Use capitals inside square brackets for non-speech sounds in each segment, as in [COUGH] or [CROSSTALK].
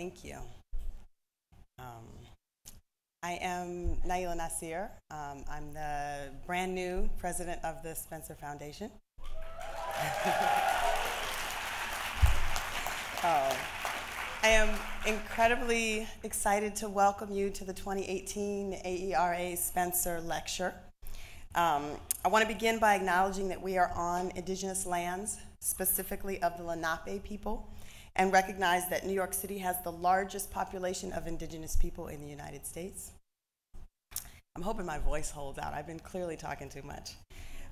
Thank you. Um, I am Na'ilah Nasir. Um, I'm the brand new president of the Spencer Foundation. [LAUGHS] oh. I am incredibly excited to welcome you to the 2018 AERA Spencer Lecture. Um, I want to begin by acknowledging that we are on indigenous lands, specifically of the Lenape people, and recognize that New York City has the largest population of indigenous people in the United States. I'm hoping my voice holds out. I've been clearly talking too much.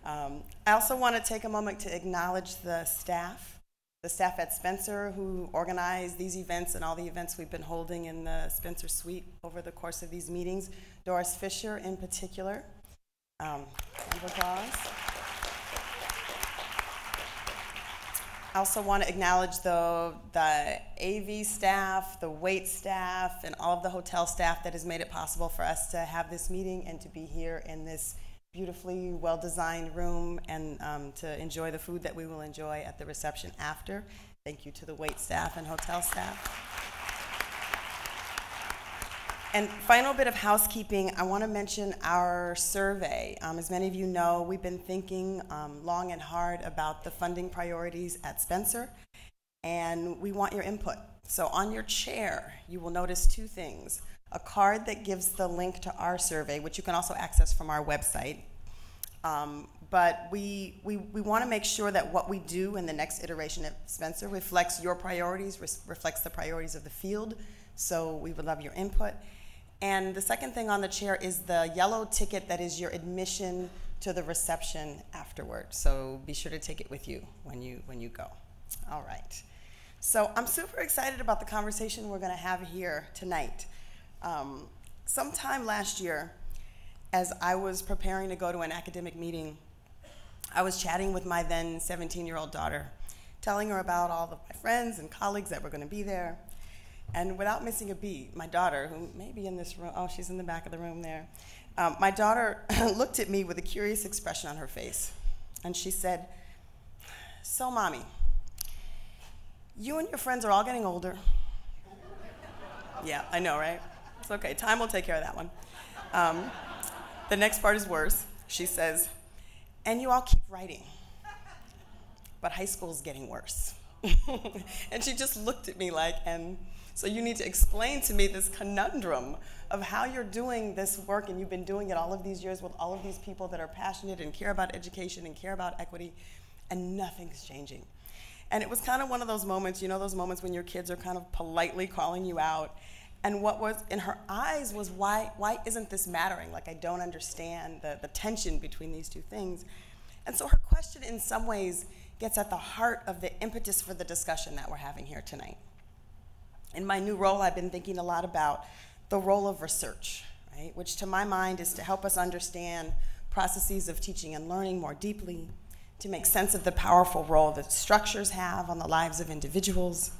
Um, I also want to take a moment to acknowledge the staff, the staff at Spencer who organized these events and all the events we've been holding in the Spencer Suite over the course of these meetings. Doris Fisher in particular. Um, applause. I also want to acknowledge the, the AV staff, the wait staff, and all of the hotel staff that has made it possible for us to have this meeting and to be here in this beautifully well-designed room and um, to enjoy the food that we will enjoy at the reception after. Thank you to the wait staff and hotel staff. And final bit of housekeeping, I want to mention our survey. Um, as many of you know, we've been thinking um, long and hard about the funding priorities at Spencer, and we want your input. So on your chair, you will notice two things. A card that gives the link to our survey, which you can also access from our website. Um, but we, we, we want to make sure that what we do in the next iteration at Spencer reflects your priorities, reflects the priorities of the field. So we would love your input. And the second thing on the chair is the yellow ticket that is your admission to the reception afterward. So be sure to take it with you when you when you go. All right. So I'm super excited about the conversation we're going to have here tonight. Um, sometime last year, as I was preparing to go to an academic meeting, I was chatting with my then 17-year-old daughter, telling her about all of my friends and colleagues that were going to be there. And without missing a beat, my daughter, who may be in this room, oh, she's in the back of the room there. Um, my daughter [LAUGHS] looked at me with a curious expression on her face. And she said, So, mommy, you and your friends are all getting older. yeah, I know, right? It's okay. Time will take care of that one. Um, the next part is worse. She says, And you all keep writing. But high school's getting worse. [LAUGHS] and she just looked at me like, and so you need to explain to me this conundrum of how you're doing this work and you've been doing it all of these years with all of these people that are passionate and care about education and care about equity, and nothing's changing. And it was kind of one of those moments, you know, those moments when your kids are kind of politely calling you out. And what was in her eyes was, why, why isn't this mattering? Like, I don't understand the, the tension between these two things. And so her question, in some ways, gets at the heart of the impetus for the discussion that we're having here tonight. In my new role, I've been thinking a lot about the role of research, right? Which to my mind is to help us understand processes of teaching and learning more deeply, to make sense of the powerful role that structures have on the lives of individuals,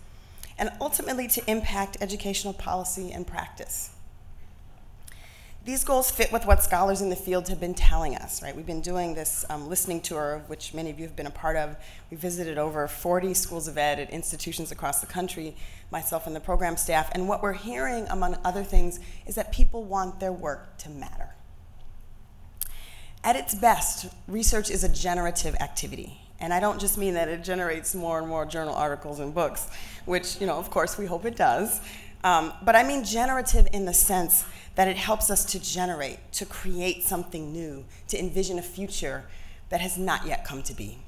and ultimately to impact educational policy and practice. These goals fit with what scholars in the field have been telling us, right? We've been doing this um, listening tour, which many of you have been a part of. We visited over 40 schools of ed at institutions across the country, myself and the program staff, and what we're hearing, among other things, is that people want their work to matter. At its best, research is a generative activity. And I don't just mean that it generates more and more journal articles and books, which, you know, of course, we hope it does. Um, but I mean generative in the sense that it helps us to generate, to create something new, to envision a future that has not yet come to be.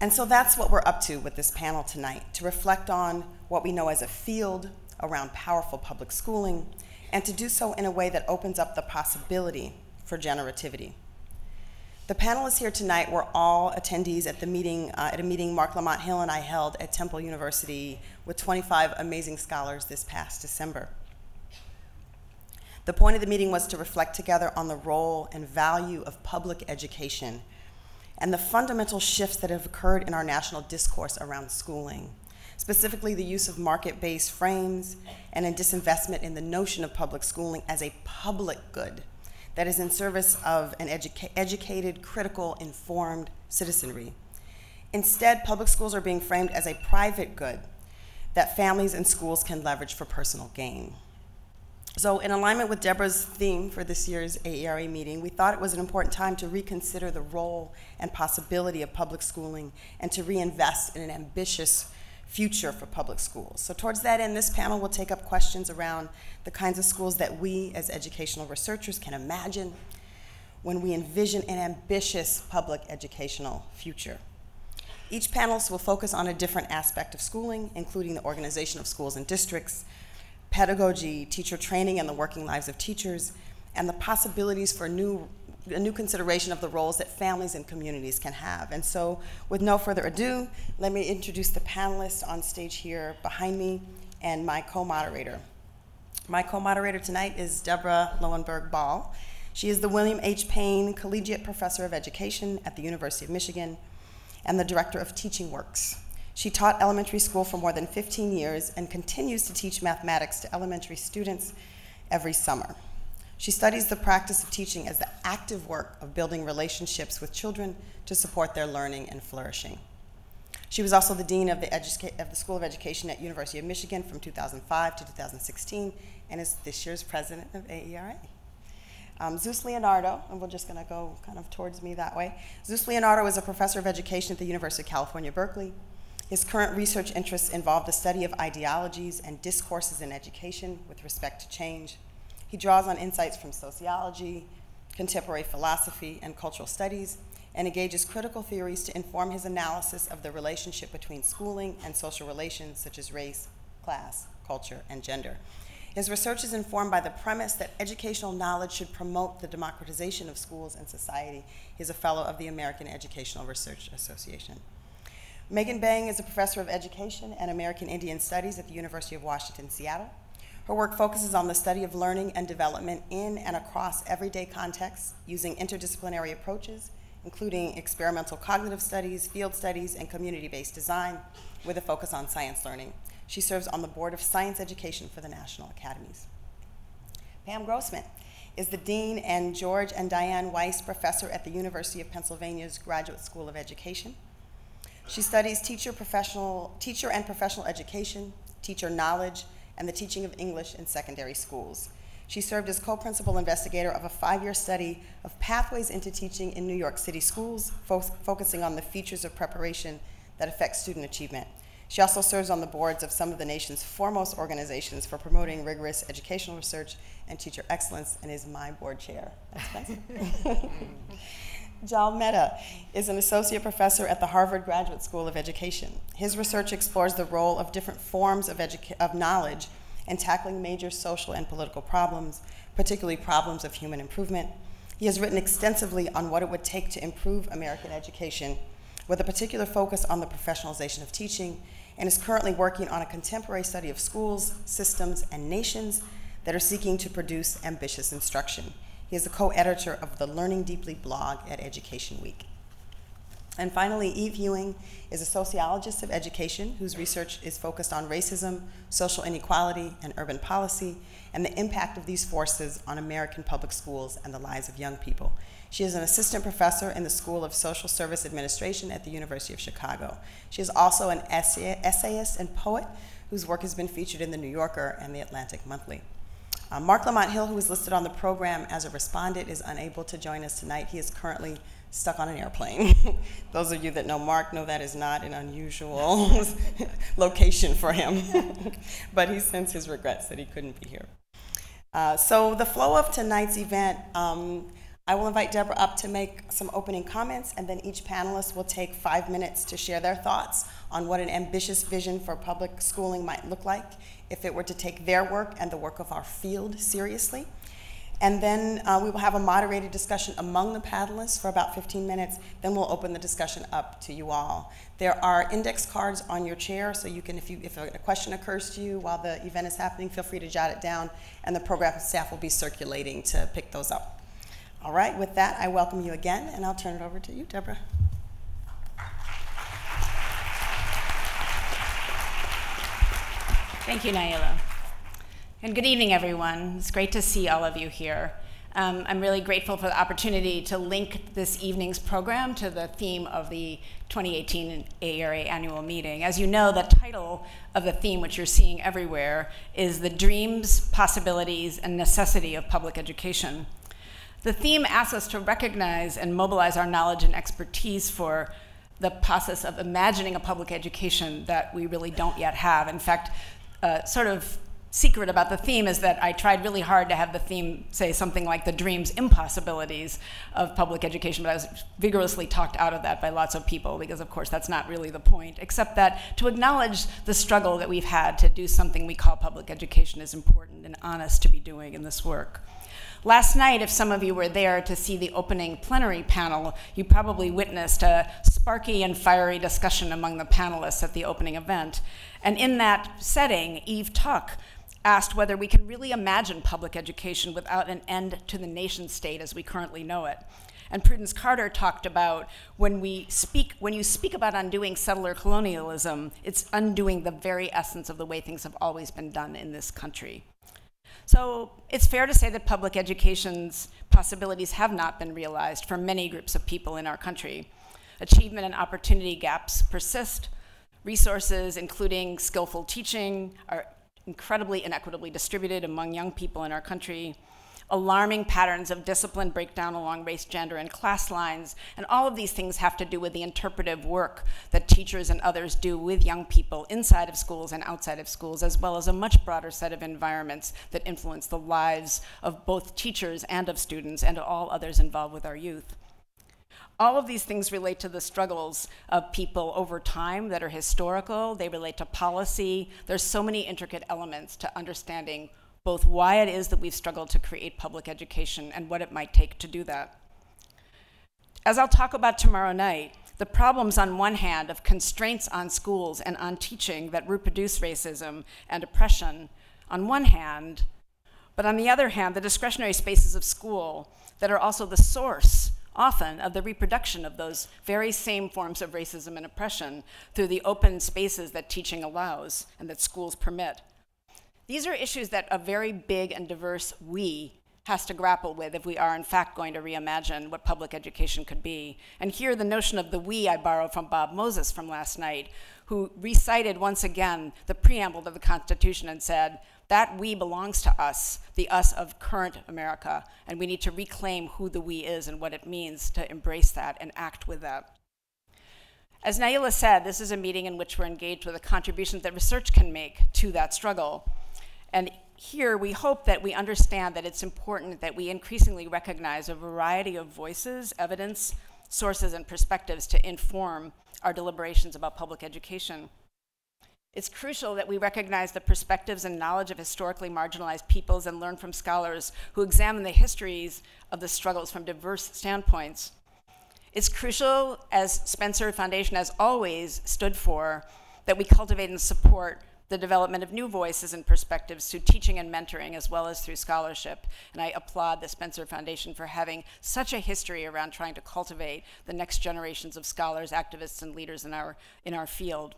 And so that's what we're up to with this panel tonight, to reflect on what we know as a field around powerful public schooling, and to do so in a way that opens up the possibility for generativity. The panelists here tonight were all attendees at the meeting, uh, at a meeting Marc Lamont Hill and I held at Temple University with 25 amazing scholars this past December. The point of the meeting was to reflect together on the role and value of public education and the fundamental shifts that have occurred in our national discourse around schooling, specifically the use of market-based frames and a disinvestment in the notion of public schooling as a public good that is in service of an educa educated, critical, informed citizenry. Instead, public schools are being framed as a private good that families and schools can leverage for personal gain. So, in alignment with Deborah's theme for this year's AERA meeting, we thought it was an important time to reconsider the role and possibility of public schooling and to reinvest in an ambitious future for public schools. So, towards that end, this panel will take up questions around the kinds of schools that we as educational researchers can imagine when we envision an ambitious public educational future. Each panelist will focus on a different aspect of schooling, including the organization of schools and districts, pedagogy, teacher training, and the working lives of teachers, and the possibilities for new, a new consideration of the roles that families and communities can have. And so, with no further ado, let me introduce the panelists on stage here behind me and my co moderator. My co moderator tonight is Deborah Loewenberg Ball. She is the William H. Payne Collegiate Professor of Education at the University of Michigan and the Director of Teaching Works. She taught elementary school for more than 15 years and continues to teach mathematics to elementary students every summer. She studies the practice of teaching as the active work of building relationships with children to support their learning and flourishing. She was also the Dean of the, of the, School of Education at University of Michigan from 2005 to 2016 and is this year's president of AERA. Um, Zeus Leonardo, and we're just going to go kind of towards me that way. Zeus Leonardo is a professor of education at the University of California, Berkeley. His current research interests involve the study of ideologies and discourses in education with respect to change. He draws on insights from sociology, contemporary philosophy, and cultural studies, and engages critical theories to inform his analysis of the relationship between schooling and social relations such as race, class, culture, and gender. His research is informed by the premise that educational knowledge should promote the democratization of schools and society. He's a fellow of the American Educational Research Association. Megan Bang is a professor of education and American Indian Studies at the University of Washington, Seattle. Her work focuses on the study of learning and development in and across everyday contexts using interdisciplinary approaches, including experimental cognitive studies, field studies, and community-based design with a focus on science learning. She serves on the Board of Science Education for the National Academies. Pam Grossman is the Dean and George and Diane Weiss Professor at the University of Pennsylvania's Graduate School of Education. She studies teacher, professional, teacher and professional education, teacher knowledge, and the teaching of English in secondary schools. She served as co-principal investigator of a five-year study of pathways into teaching in New York City schools, fo focusing on the features of preparation that affect student achievement. She also serves on the boards of some of the nation's foremost organizations for promoting rigorous educational research and teacher excellence and is my board chair. [LAUGHS] [LAUGHS] Jal Mehta is an associate professor at the Harvard Graduate School of Education. His research explores the role of different forms of, of knowledge in tackling major social and political problems, particularly problems of human improvement. He has written extensively on what it would take to improve American education, with a particular focus on the professionalization of teaching and is currently working on a contemporary study of schools, systems, and nations that are seeking to produce ambitious instruction. He is a co-editor of the Learning Deeply blog at Education Week. And finally, Eve Ewing is a sociologist of education whose research is focused on racism, social inequality, and urban policy, and the impact of these forces on American public schools and the lives of young people. She is an assistant professor in the School of Social Service Administration at the University of Chicago. She is also an essay essayist and poet whose work has been featured in The New Yorker and The Atlantic Monthly. Uh, Marc Lamont Hill, who is listed on the program as a respondent, is unable to join us tonight. He is currently stuck on an airplane. [LAUGHS] Those of you that know Marc know that is not an unusual [LAUGHS] location for him. [LAUGHS] but he sends his regrets that he couldn't be here. Uh, so the flow of tonight's event um, I will invite Deborah up to make some opening comments, and then each panelist will take five minutes to share their thoughts on what an ambitious vision for public schooling might look like if it were to take their work and the work of our field seriously. And then uh, we will have a moderated discussion among the panelists for about 15 minutes. Then we'll open the discussion up to you all. There are index cards on your chair, so you can, if, you, if a question occurs to you while the event is happening, feel free to jot it down, and the program staff will be circulating to pick those up. All right, with that, I welcome you again, and I'll turn it over to you, Deborah. Thank you, Na'ilah. And good evening, everyone. It's great to see all of you here. Um, I'm really grateful for the opportunity to link this evening's program to the theme of the 2018 AERA annual meeting. As you know, the title of the theme, which you're seeing everywhere, is The Dreams, Possibilities, and Necessity of Public Education. The theme asks us to recognize and mobilize our knowledge and expertise for the process of imagining a public education that we really don't yet have. In fact, uh, sort of secret about the theme is that I tried really hard to have the theme say something like the dreams impossibilities of public education, but I was vigorously talked out of that by lots of people because, of course, that's not really the point, except that to acknowledge the struggle that we've had to do something we call public education is important and honest to be doing in this work. Last night, if some of you were there to see the opening plenary panel, you probably witnessed a sparky and fiery discussion among the panelists at the opening event. And in that setting, Eve Tuck asked whether we can really imagine public education without an end to the nation state as we currently know it. And Prudence Carter talked about when we speak, when you speak about undoing settler colonialism, it's undoing the very essence of the way things have always been done in this country. So it's fair to say that public education's possibilities have not been realized for many groups of people in our country. Achievement and opportunity gaps persist. Resources, including skillful teaching, are incredibly inequitably distributed among young people in our country, alarming patterns of discipline breakdown along race, gender, and class lines. And all of these things have to do with the interpretive work that teachers and others do with young people inside of schools and outside of schools, as well as a much broader set of environments that influence the lives of both teachers and of students and all others involved with our youth. All of these things relate to the struggles of people over time that are historical. They relate to policy. There's so many intricate elements to understanding both why it is that we've struggled to create public education and what it might take to do that. As I'll talk about tomorrow night, the problems on one hand of constraints on schools and on teaching that reproduce racism and oppression on one hand, but on the other hand, the discretionary spaces of school that are also the source often of the reproduction of those very same forms of racism and oppression through the open spaces that teaching allows and that schools permit. These are issues that a very big and diverse we has to grapple with if we are in fact going to reimagine what public education could be. And here the notion of the we I borrow from Bob Moses from last night, who recited once again the preamble to the Constitution and said, that we belongs to us, the us of current America, and we need to reclaim who the we is and what it means to embrace that and act with that. As Na'ilah said, this is a meeting in which we're engaged with the contributions that research can make to that struggle. And here we hope that we understand that it's important that we increasingly recognize a variety of voices, evidence, sources, and perspectives to inform our deliberations about public education. It's crucial that we recognize the perspectives and knowledge of historically marginalized peoples and learn from scholars who examine the histories of the struggles from diverse standpoints. It's crucial, as Spencer Foundation has always stood for, that we cultivate and support the development of new voices and perspectives through teaching and mentoring as well as through scholarship. And I applaud the Spencer Foundation for having such a history around trying to cultivate the next generations of scholars, activists, and leaders in our, in our field.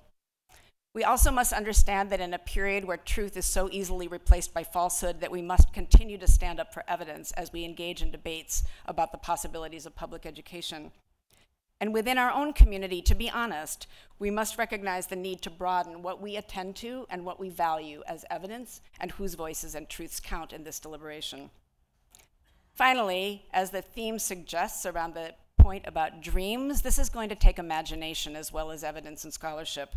We also must understand that in a period where truth is so easily replaced by falsehood that we must continue to stand up for evidence as we engage in debates about the possibilities of public education. And within our own community, to be honest, we must recognize the need to broaden what we attend to and what we value as evidence and whose voices and truths count in this deliberation. Finally, as the theme suggests around the point about dreams, this is going to take imagination as well as evidence and scholarship.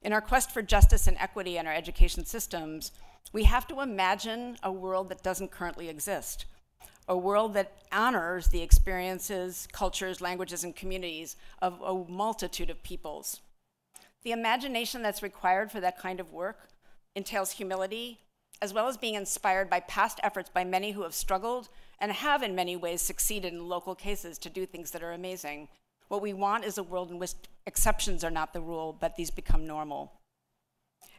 In our quest for justice and equity in our education systems, we have to imagine a world that doesn't currently exist, a world that honors the experiences, cultures, languages, and communities of a multitude of peoples. The imagination that's required for that kind of work entails humility, as well as being inspired by past efforts by many who have struggled and have in many ways succeeded in local cases to do things that are amazing, what we want is a world in which exceptions are not the rule, but these become normal.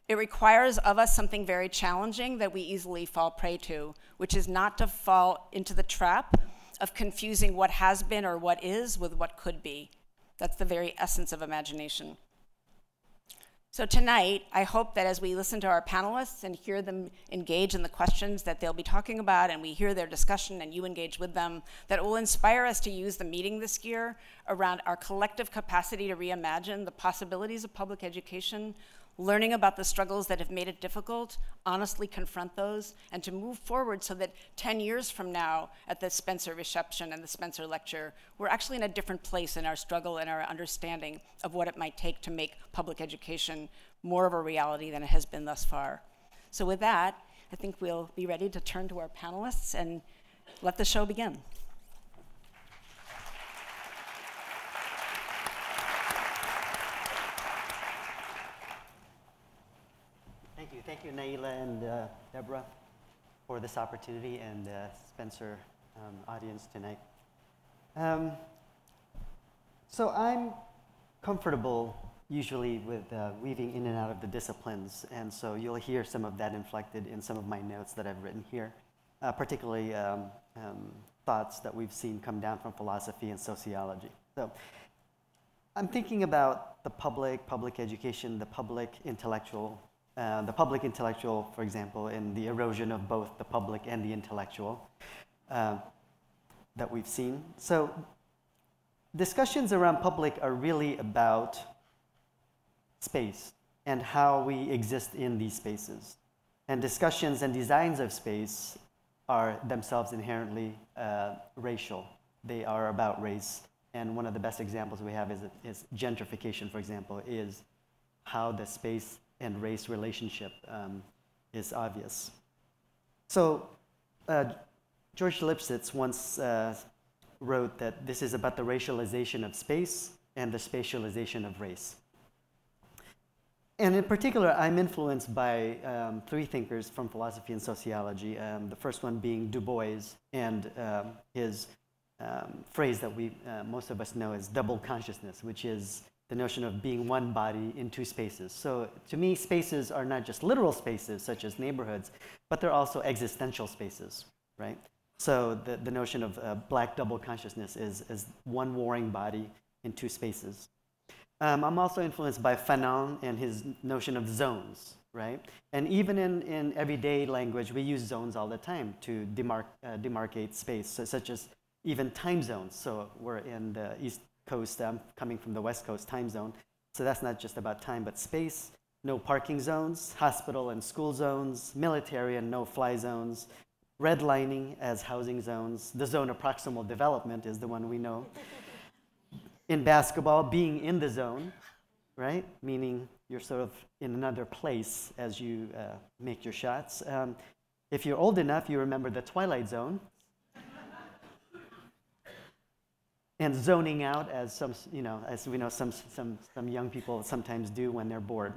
It requires of us something very challenging that we easily fall prey to, which is not to fall into the trap of confusing what has been or what is with what could be. That's the very essence of imagination. So tonight, I hope that as we listen to our panelists and hear them engage in the questions that they'll be talking about, and we hear their discussion and you engage with them, that it will inspire us to use the meeting this year around our collective capacity to reimagine the possibilities of public education, learning about the struggles that have made it difficult, honestly confront those, and to move forward so that 10 years from now, at the Spencer reception and the Spencer lecture, we're actually in a different place in our struggle and our understanding of what it might take to make public education more of a reality than it has been thus far. So, with that, I think we'll be ready to turn to our panelists and let the show begin. Na'ilah and uh, Deborah, for this opportunity and uh, Spencer um, audience tonight. Um, so I'm comfortable usually with uh, weaving in and out of the disciplines, and so you'll hear some of that inflected in some of my notes that I've written here, uh, particularly um, um, thoughts that we've seen come down from philosophy and sociology. So I'm thinking about the public, public education, the public intellectual uh, the public intellectual, for example, and the erosion of both the public and the intellectual uh, that we've seen. So discussions around public are really about space and how we exist in these spaces. And discussions and designs of space are themselves inherently uh, racial. They are about race. And one of the best examples we have is, is gentrification, for example, is how the space and race relationship um, is obvious. So uh, George Lipsitz once uh, wrote that this is about the racialization of space and the spatialization of race. And in particular, I'm influenced by um, three thinkers from philosophy and sociology. Um, the first one being Du Bois and um, his um, phrase that we, uh, most of us know as double consciousness, which is the notion of being one body in two spaces. So to me, spaces are not just literal spaces, such as neighborhoods, but they're also existential spaces, right? So the, the notion of uh, black double consciousness is, is one warring body in two spaces. Um, I'm also influenced by Fanon and his notion of zones, right? And even in, in everyday language, we use zones all the time to demarc uh, demarcate space, so, such as even time zones. So we're in the East Coast, I'm coming from the West Coast time zone. So that's not just about time, but space. No parking zones, hospital and school zones, military and no-fly zones, redlining as housing zones. The zone of proximal development is the one we know. [LAUGHS] in basketball, being in the zone, right? Meaning you're sort of in another place as you uh, make your shots. Um, if you're old enough, you remember the Twilight Zone and zoning out as some, you know, as we know some, some, some young people sometimes do when they're bored.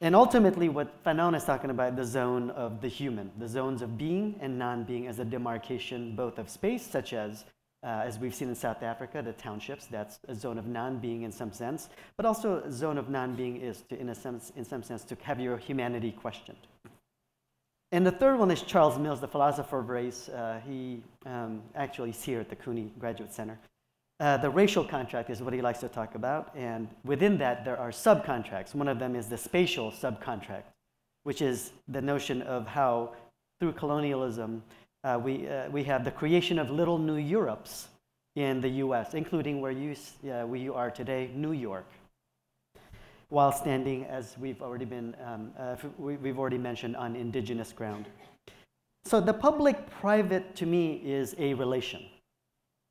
And ultimately, what Fanon is talking about, the zone of the human, the zones of being and non-being as a demarcation both of space, such as, uh, as we've seen in South Africa, the townships, that's a zone of non-being in some sense, but also a zone of non-being is, to, in, a sense, in some sense, to have your humanity questioned. And the third one is Charles Mills, the philosopher of race. Uh, he um, actually is here at the CUNY Graduate Center. Uh, the racial contract is what he likes to talk about, and within that there are subcontracts. One of them is the spatial subcontract, which is the notion of how through colonialism uh, we, uh, we have the creation of little new Europes in the US, including where you, uh, we are today, New York, while standing, as we've already been, um, uh, we've already mentioned, on indigenous ground. So the public-private, to me, is a relation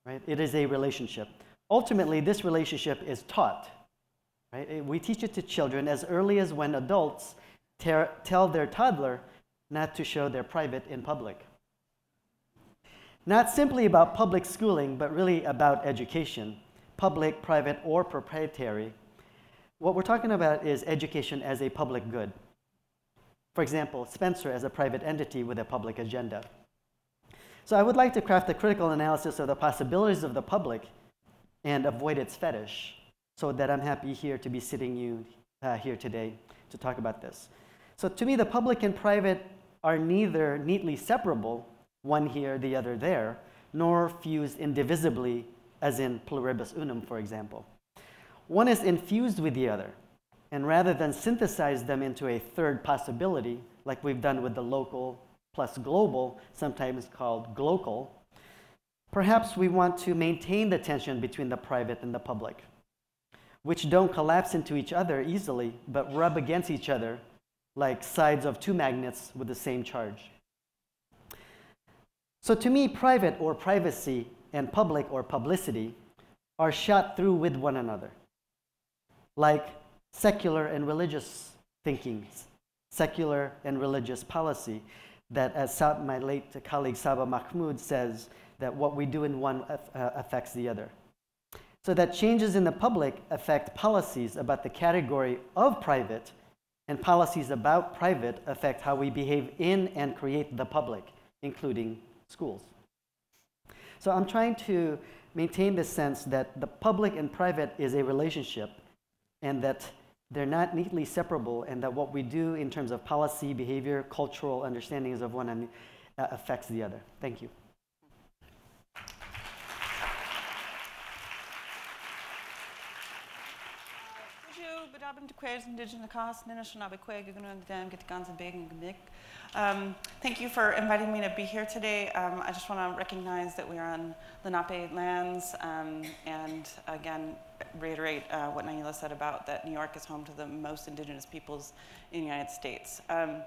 right? It is a relationship. Ultimately, this relationship is taught, right? Eh, we teach it to children as early as when adults tell their toddler not to show their private in public. Not simply about public schooling, but really about education, public, private, or proprietary. What we're talking about is education as a public good. For example, Spencer as a private entity with a public agenda. So I would like to craft a critical analysis of the possibilities of the public and avoid its fetish, so that I'm happy here to be sitting you uh, here today to talk about this. So to me, the public and private are neither neatly separable, one here, the other there, nor fused indivisibly, as in pluribus unum, for example. One is infused with the other. And rather than synthesize them into a third possibility, like we've done with the local plus global, sometimes called glocal, perhaps we want to maintain the tension between the private and the public, which don't collapse into each other easily, but rub against each other like sides of two magnets with the same charge. So to me, private or privacy and public or publicity are shot through with one another, like secular and religious thinking, secular and religious policy, that as my late colleague Saba Mahmood says, that what we do in one uh, affects the other. So that changes in the public affect policies about the category of private, and policies about private affect how we behave in and create the public, including schools. So I'm trying to maintain the sense that the public and private is a relationship and that they're not neatly separable and that what we do in terms of policy, behavior, cultural understandings of one uh, affects the other. Thank you. Um, thank you for inviting me to be here today. Um, I just want to recognize that we are on Lenape lands um, and again reiterate uh, what Na'ilah said about that New York is home to the most indigenous peoples in the United States. Um,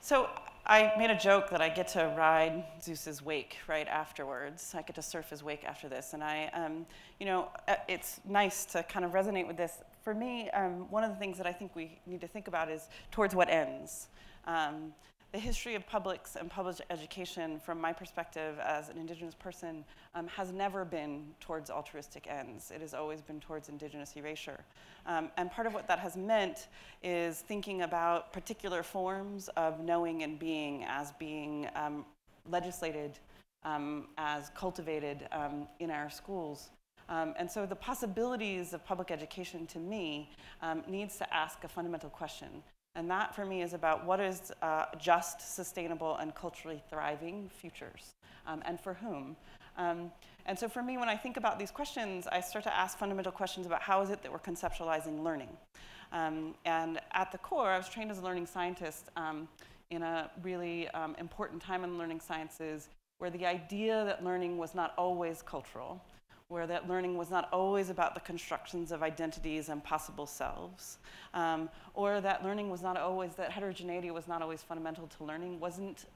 so I made a joke that I get to ride Zeus's wake right afterwards. I get to surf his wake after this. And I, um, you know, uh, it's nice to kind of resonate with this. For me, um, one of the things that I think we need to think about is towards what ends. Um, the history of publics and public education, from my perspective as an Indigenous person, um, has never been towards altruistic ends. It has always been towards Indigenous erasure. Um, and part of what that has meant is thinking about particular forms of knowing and being as being um, legislated, um, as cultivated um, in our schools. Um, and so the possibilities of public education to me um, needs to ask a fundamental question. And that for me is about what is uh, just, sustainable, and culturally thriving futures, um, and for whom. Um, and so for me, when I think about these questions, I start to ask fundamental questions about how is it that we're conceptualizing learning. Um, and at the core, I was trained as a learning scientist um, in a really um, important time in learning sciences where the idea that learning was not always cultural, where that learning was not always about the constructions of identities and possible selves, um, or that learning was not always, that heterogeneity was not always fundamental to learning, wasn't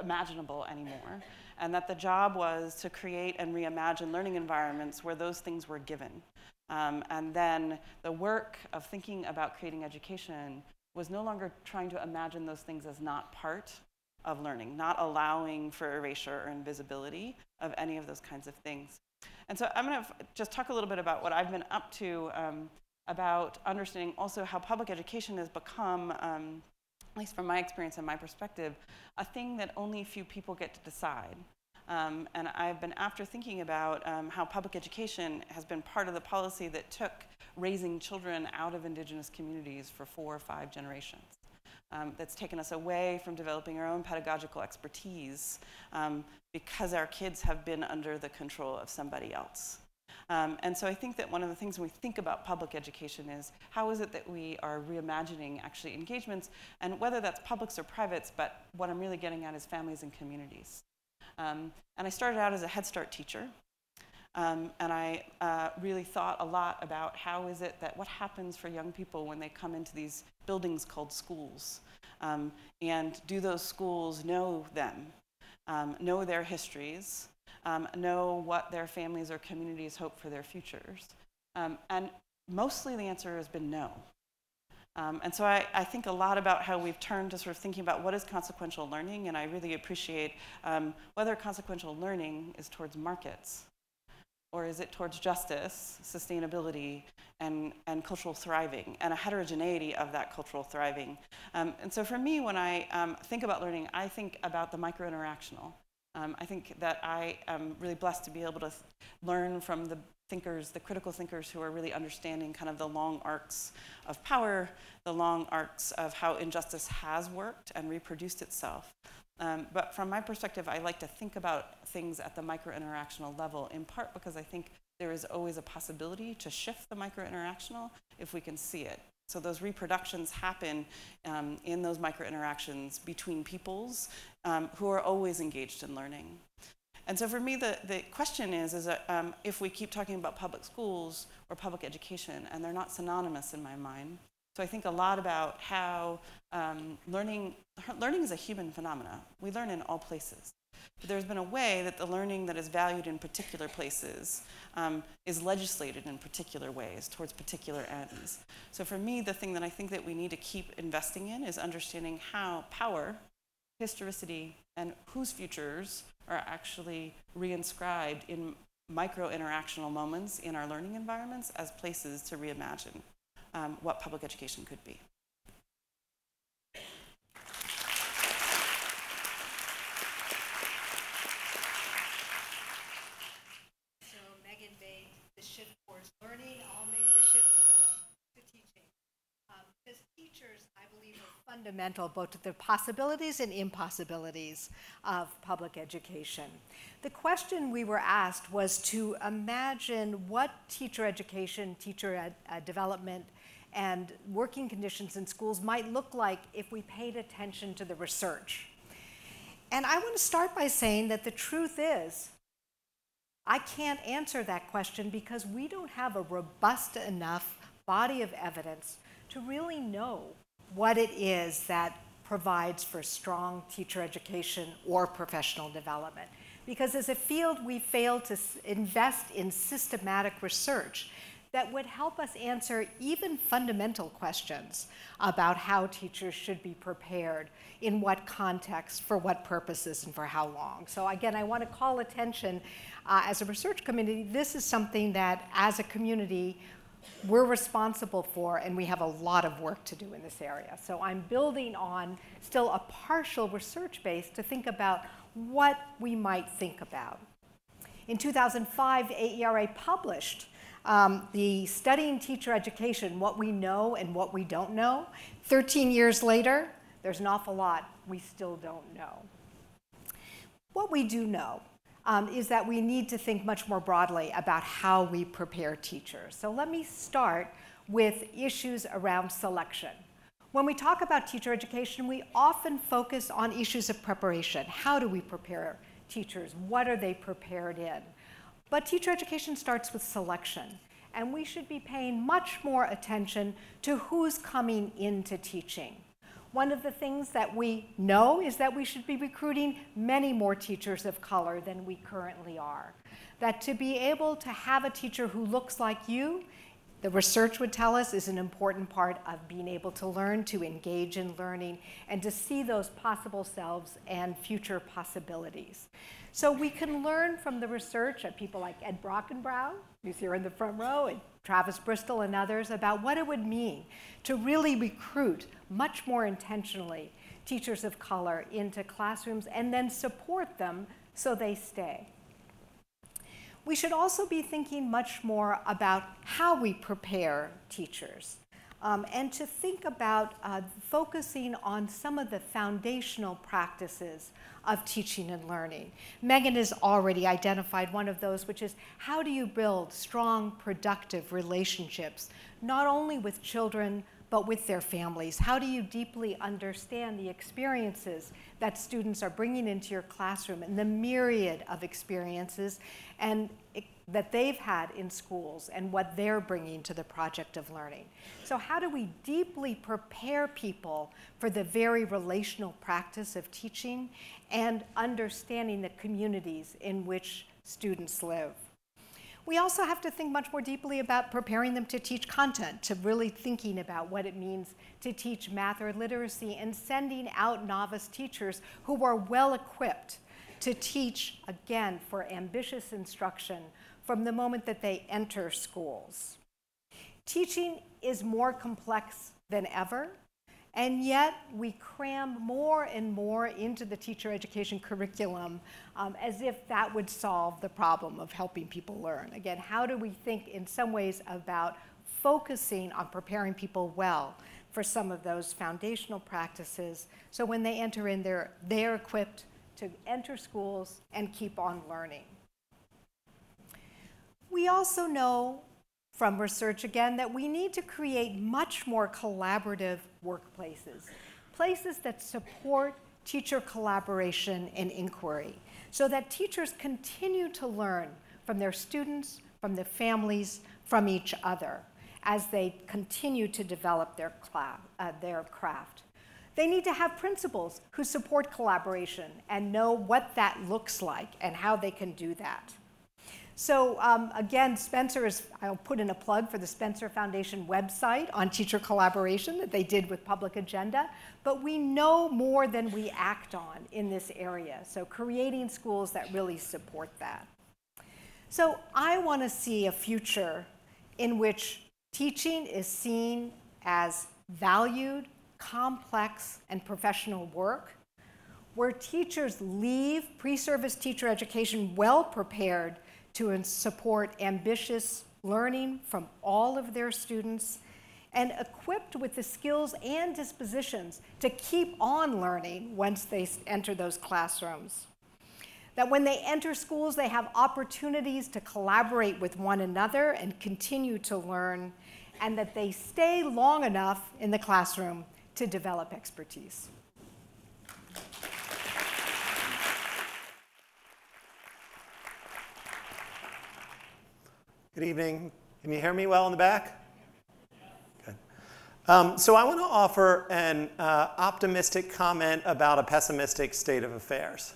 imaginable anymore. And that the job was to create and reimagine learning environments where those things were given. Um, and then the work of thinking about creating education was no longer trying to imagine those things as not part of learning, not allowing for erasure or invisibility of any of those kinds of things. And so I'm going to just talk a little bit about what I've been up to um, about understanding also how public education has become, um, at least from my experience and my perspective, a thing that only a few people get to decide. Um, and I've been after thinking about um, how public education has been part of the policy that took raising children out of indigenous communities for four or five generations um, that's taken us away from developing our own pedagogical expertise um, because our kids have been under the control of somebody else. Um, and so I think that one of the things when we think about public education is how is it that we are reimagining actually engagements, and whether that's publics or privates, but what I'm really getting at is families and communities. Um, and I started out as a Head Start teacher, um, and I uh, really thought a lot about how is it that what happens for young people when they come into these buildings called schools. Um, and do those schools know them, um, know their histories, um, know what their families or communities hope for their futures? Um, and mostly the answer has been no. Um, and so I, I, think a lot about how we've turned to sort of thinking about what is consequential learning, and I really appreciate um, whether consequential learning is towards markets or is it towards justice, sustainability, and, and cultural thriving, and a heterogeneity of that cultural thriving? Um, and so for me, when I um, think about learning, I think about the micro-interactional. Um, I think that I am really blessed to be able to learn from the thinkers, the critical thinkers who are really understanding kind of the long arcs of power, the long arcs of how injustice has worked and reproduced itself. Um, but from my perspective, I like to think about things at the micro-interactional level, in part because I think there is always a possibility to shift the micro-interactional if we can see it. So those reproductions happen um, in those micro interactions between peoples um, who are always engaged in learning. And so for me, the, the question is, is that, um, if we keep talking about public schools or public education, and they're not synonymous in my mind, so I think a lot about how um, learning, learning is a human phenomena. We learn in all places. But there's been a way that the learning that is valued in particular places um, is legislated in particular ways towards particular ends. So for me, the thing that I think that we need to keep investing in is understanding how power, historicity, and whose futures are actually reinscribed in micro-interactional moments in our learning environments as places to reimagine um, what public education could be. So Megan made the shift towards learning, I'll make the shift to teaching. Um, teachers, I believe, are fundamental both to the possibilities and impossibilities of public education. The question we were asked was to imagine what teacher education, teacher ed- uh, development, and working conditions in schools might look like if we paid attention to the research. And I want to start by saying that the truth is, I can't answer that question because we don't have a robust enough body of evidence to really know what it is that provides for strong teacher education or professional development. Because as a field, we fail to invest in systematic research that would help us answer even fundamental questions about how teachers should be prepared, in what context, for what purposes, and for how long. So, again, I want to call attention uh, as a research community, this is something that as a community we're responsible for, and we have a lot of work to do in this area. So, I'm building on still a partial research base to think about what we might think about. In 2005, AERA published um, the Studying Teacher Education What We Know and What We Don't Know. 13 years later, there's an awful lot we still don't know. What we do know um, is that we need to think much more broadly about how we prepare teachers. So let me start with issues around selection. When we talk about teacher education, we often focus on issues of preparation. How do we prepare teachers? What are they prepared in? But teacher education starts with selection, and we should be paying much more attention to who's coming into teaching. One of the things that we know is that we should be recruiting many more teachers of color than we currently are. That to be able to have a teacher who looks like you, the research would tell us is an important part of being able to learn, to engage in learning, and to see those possible selves and future possibilities. So we can learn from the research of people like Ed Brockenbrough, who's here in the front row, and Travis Bristol and others about what it would mean to really recruit much more intentionally teachers of color into classrooms and then support them so they stay. We should also be thinking much more about how we prepare teachers. Um, and to think about uh, focusing on some of the foundational practices of teaching and learning. Megan has already identified one of those, which is how do you build strong, productive relationships, not only with children, but with their families? How do you deeply understand the experiences that students are bringing into your classroom and the myriad of experiences and that they've had in schools and what they're bringing to the project of learning. So, how do we deeply prepare people for the very relational practice of teaching and understanding the communities in which students live? We also have to think much more deeply about preparing them to teach content, to really thinking about what it means to teach math or literacy and sending out novice teachers who are well equipped to teach, again, for ambitious instruction from the moment that they enter schools. Teaching is more complex than ever, and yet we cram more and more into the teacher education curriculum um, as if that would solve the problem of helping people learn. Again, how do we think in some ways about focusing on preparing people well for some of those foundational practices so when they enter in, they're, they're equipped to enter schools and keep on learning. We also know from research again that we need to create much more collaborative workplaces, places that support teacher collaboration and inquiry, so that teachers continue to learn from their students, from their families, from each other as they continue to develop their, uh, their craft. They need to have principals who support collaboration and know what that looks like and how they can do that. So um, again, Spencer is, I'll put in a plug for the Spencer Foundation website on teacher collaboration that they did with Public Agenda, but we know more than we act on in this area. So creating schools that really support that. So I want to see a future in which teaching is seen as valued, complex, and professional work, where teachers leave pre-service teacher education well prepared to support ambitious learning from all of their students and equipped with the skills and dispositions to keep on learning once they enter those classrooms. That when they enter schools, they have opportunities to collaborate with one another and continue to learn, and that they stay long enough in the classroom to develop expertise. Good evening. Can you hear me well in the back? Good. Um, so I want to offer an uh, optimistic comment about a pessimistic state of affairs.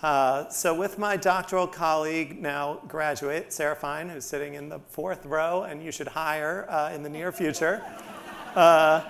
Uh, so with my doctoral colleague, now graduate, Sarah Fine, who's sitting in the fourth row, and you should hire uh, in the near future, [LAUGHS] uh,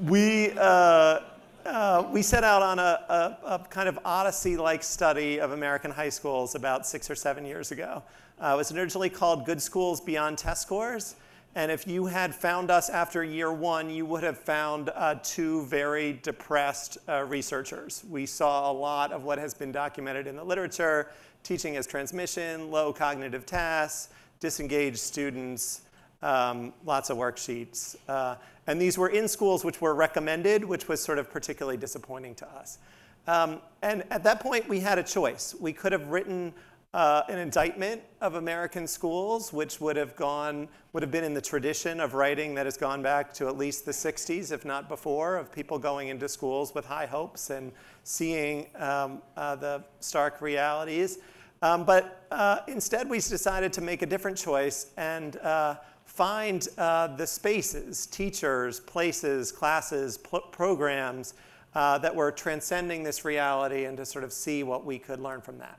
we, uh, uh, we set out on a, a, a kind of odyssey-like study of American high schools about six or seven years ago. Uh, it was originally called Good Schools Beyond Test Scores. And if you had found us after year one, you would have found uh, two very depressed uh, researchers. We saw a lot of what has been documented in the literature, teaching as transmission, low cognitive tasks, disengaged students, um, lots of worksheets. Uh, and these were in schools which were recommended, which was sort of particularly disappointing to us. Um, and at that point, we had a choice. We could have written uh, an indictment of American schools, which would have gone, would have been in the tradition of writing that has gone back to at least the 60s, if not before, of people going into schools with high hopes and seeing um, uh, the stark realities. Um, but uh, instead, we decided to make a different choice and uh, find uh, the spaces, teachers, places, classes, programs uh, that were transcending this reality and to sort of see what we could learn from that.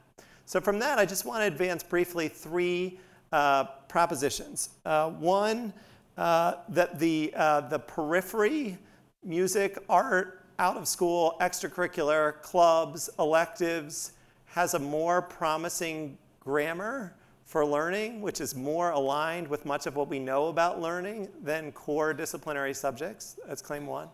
So from that, I just want to advance briefly three uh, propositions. Uh, one, uh, that the, uh, the periphery, music, art, out of school, extracurricular, clubs, electives, has a more promising grammar for learning, which is more aligned with much of what we know about learning than core disciplinary subjects. That's claim one.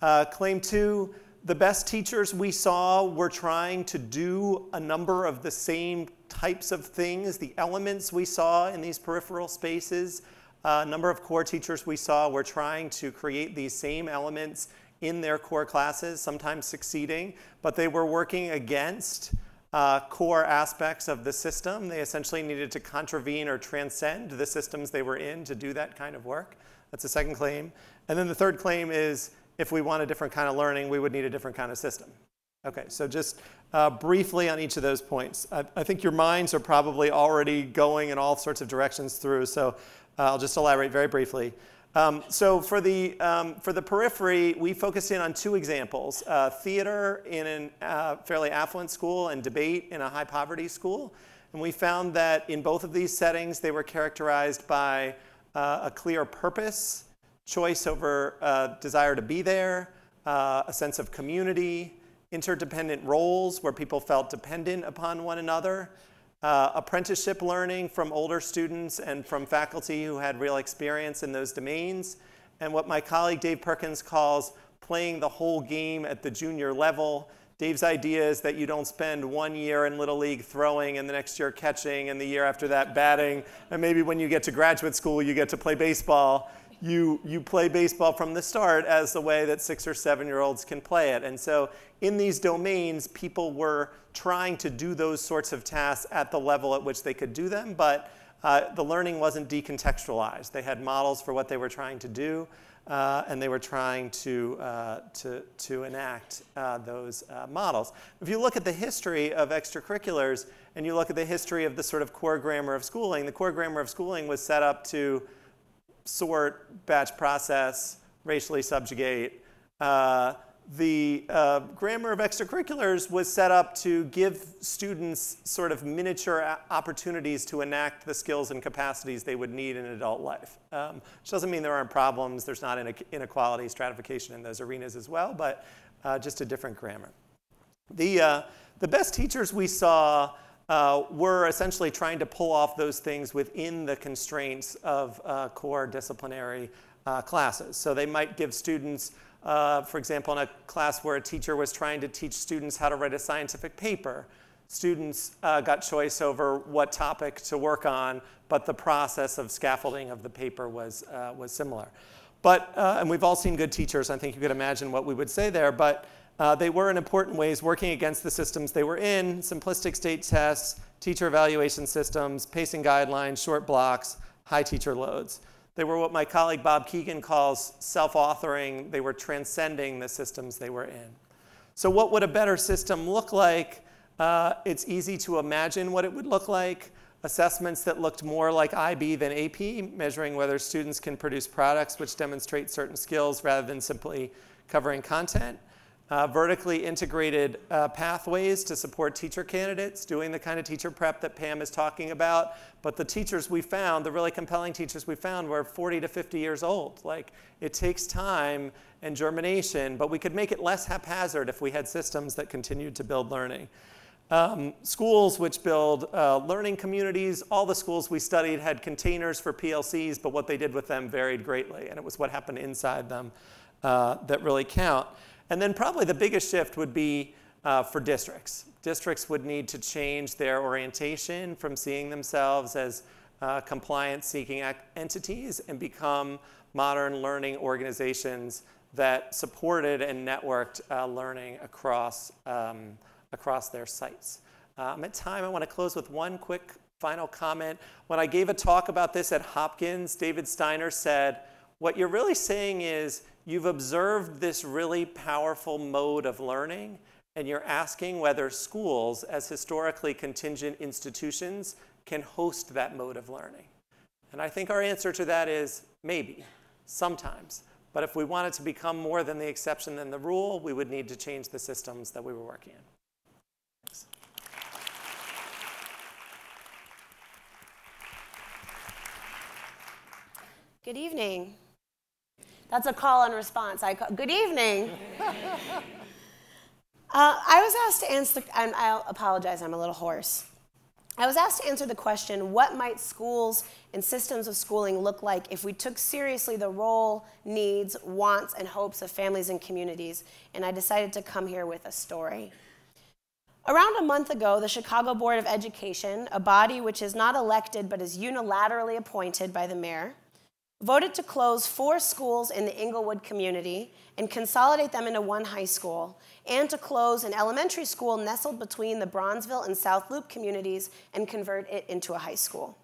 Uh, claim two, the best teachers we saw were trying to do a number of the same types of things, the elements we saw in these peripheral spaces. Uh, a number of core teachers we saw were trying to create these same elements in their core classes, sometimes succeeding, but they were working against uh, core aspects of the system. They essentially needed to contravene or transcend the systems they were in to do that kind of work. That's the second claim. And then the third claim is if we want a different kind of learning, we would need a different kind of system. Okay, so just uh, briefly on each of those points. I, I, think your minds are probably already going in all sorts of directions through, so uh, I'll just elaborate very briefly. Um, so for the, um, for the periphery, we focused in on two examples, uh, theater in a uh, fairly affluent school and debate in a high poverty school. And we found that in both of these settings, they were characterized by uh, a clear purpose, choice over uh, desire to be there, uh, a sense of community, interdependent roles where people felt dependent upon one another, uh, apprenticeship learning from older students and from faculty who had real experience in those domains, and what my colleague Dave Perkins calls playing the whole game at the junior level. Dave's idea is that you don't spend one year in Little League throwing and the next year catching and the year after that batting, and maybe when you get to graduate school you get to play baseball you, you play baseball from the start as the way that six or seven year olds can play it. And so in these domains, people were trying to do those sorts of tasks at the level at which they could do them, but uh, the learning wasn't decontextualized. They had models for what they were trying to do, uh, and they were trying to, uh, to, to enact uh, those uh, models. If you look at the history of extracurriculars and you look at the history of the sort of core grammar of schooling, the core grammar of schooling was set up to sort, batch process, racially subjugate. Uh, the uh, grammar of extracurriculars was set up to give students sort of miniature opportunities to enact the skills and capacities they would need in adult life. Um, which doesn't mean there aren't problems. There's not inequality, stratification in those arenas as well, but uh, just a different grammar. The, uh, the best teachers we saw uh, were essentially trying to pull off those things within the constraints of uh, core disciplinary uh, classes. So they might give students uh, for example, in a class where a teacher was trying to teach students how to write a scientific paper, students uh, got choice over what topic to work on, but the process of scaffolding of the paper was, was similar. But, and we've all seen good teachers, I think you could imagine what we would say there, but uh, they were in important ways working against the systems they were in, simplistic state tests, teacher evaluation systems, pacing guidelines, short blocks, high teacher loads. They were what my colleague Bob Kegan calls self-authoring. They were transcending the systems they were in. So what would a better system look like? Uh, it's easy to imagine what it would look like. Assessments that looked more like IB than AP, measuring whether students can produce products which demonstrate certain skills rather than simply covering content uh, vertically integrated uh, pathways to support teacher candidates, doing the kind of teacher prep that Pam is talking about. But the teachers we found, the really compelling teachers we found, were 40 to 50 years old. Like, it takes time and germination, but we could make it less haphazard if we had systems that continued to build learning. Um, schools which build uh, learning communities, all the schools we studied had containers for PLCs, but what they did with them varied greatly, and it was what happened inside them uh, that really count. And then probably the biggest shift would be uh, for districts. Districts would need to change their orientation from seeing themselves as uh, compliance seeking entities and become modern learning organizations that supported and networked uh, learning across, um, across their sites. Um, at time, I want to close with one quick final comment. When I gave a talk about this at Hopkins, David Steiner said, what you're really saying is you've observed this really powerful mode of learning, and you're asking whether schools, as historically contingent institutions, can host that mode of learning. And I think our answer to that is maybe, sometimes. But if we want it to become more than the exception than the rule, we would need to change the systems that we were working in. Thanks. Good evening. That's a call and response. I call, good evening. [LAUGHS] uh, I was asked to answer, and I apologize, I'm a little hoarse. I was asked to answer the question what might schools and systems of schooling look like if we took seriously the role, needs, wants, and hopes of families and communities? And I decided to come here with a story. Around a month ago, the Chicago Board of Education, a body which is not elected but is unilaterally appointed by the mayor, voted to close four schools in the Englewood community and consolidate them into one high school, and to close an elementary school nestled between the Bronzeville and South Loop communities and convert it into a high school.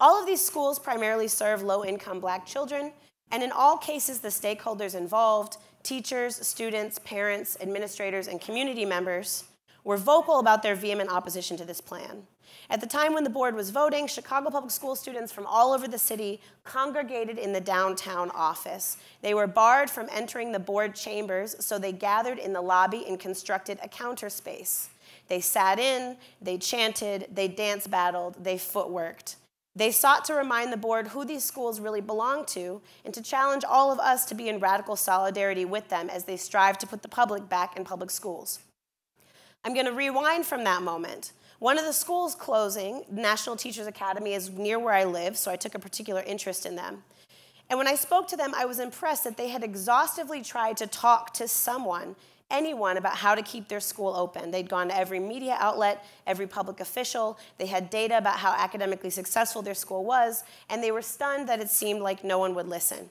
All of these schools primarily serve low-income black children, and in all cases, the stakeholders involved, teachers, students, parents, administrators, and community members, were vocal about their vehement opposition to this plan. At the time when the board was voting, Chicago Public School students from all over the city congregated in the downtown office. They were barred from entering the board chambers, so they gathered in the lobby and constructed a counter space. They sat in, they chanted, they dance battled, they footworked. They sought to remind the board who these schools really belong to and to challenge all of us to be in radical solidarity with them as they strive to put the public back in public schools. I'm going to rewind from that moment. One of the schools closing, National Teachers Academy, is near where I live, so I took a particular interest in them. And when I spoke to them, I was impressed that they had exhaustively tried to talk to someone, anyone, about how to keep their school open. They'd gone to every media outlet, every public official. They had data about how academically successful their school was, and they were stunned that it seemed like no one would listen.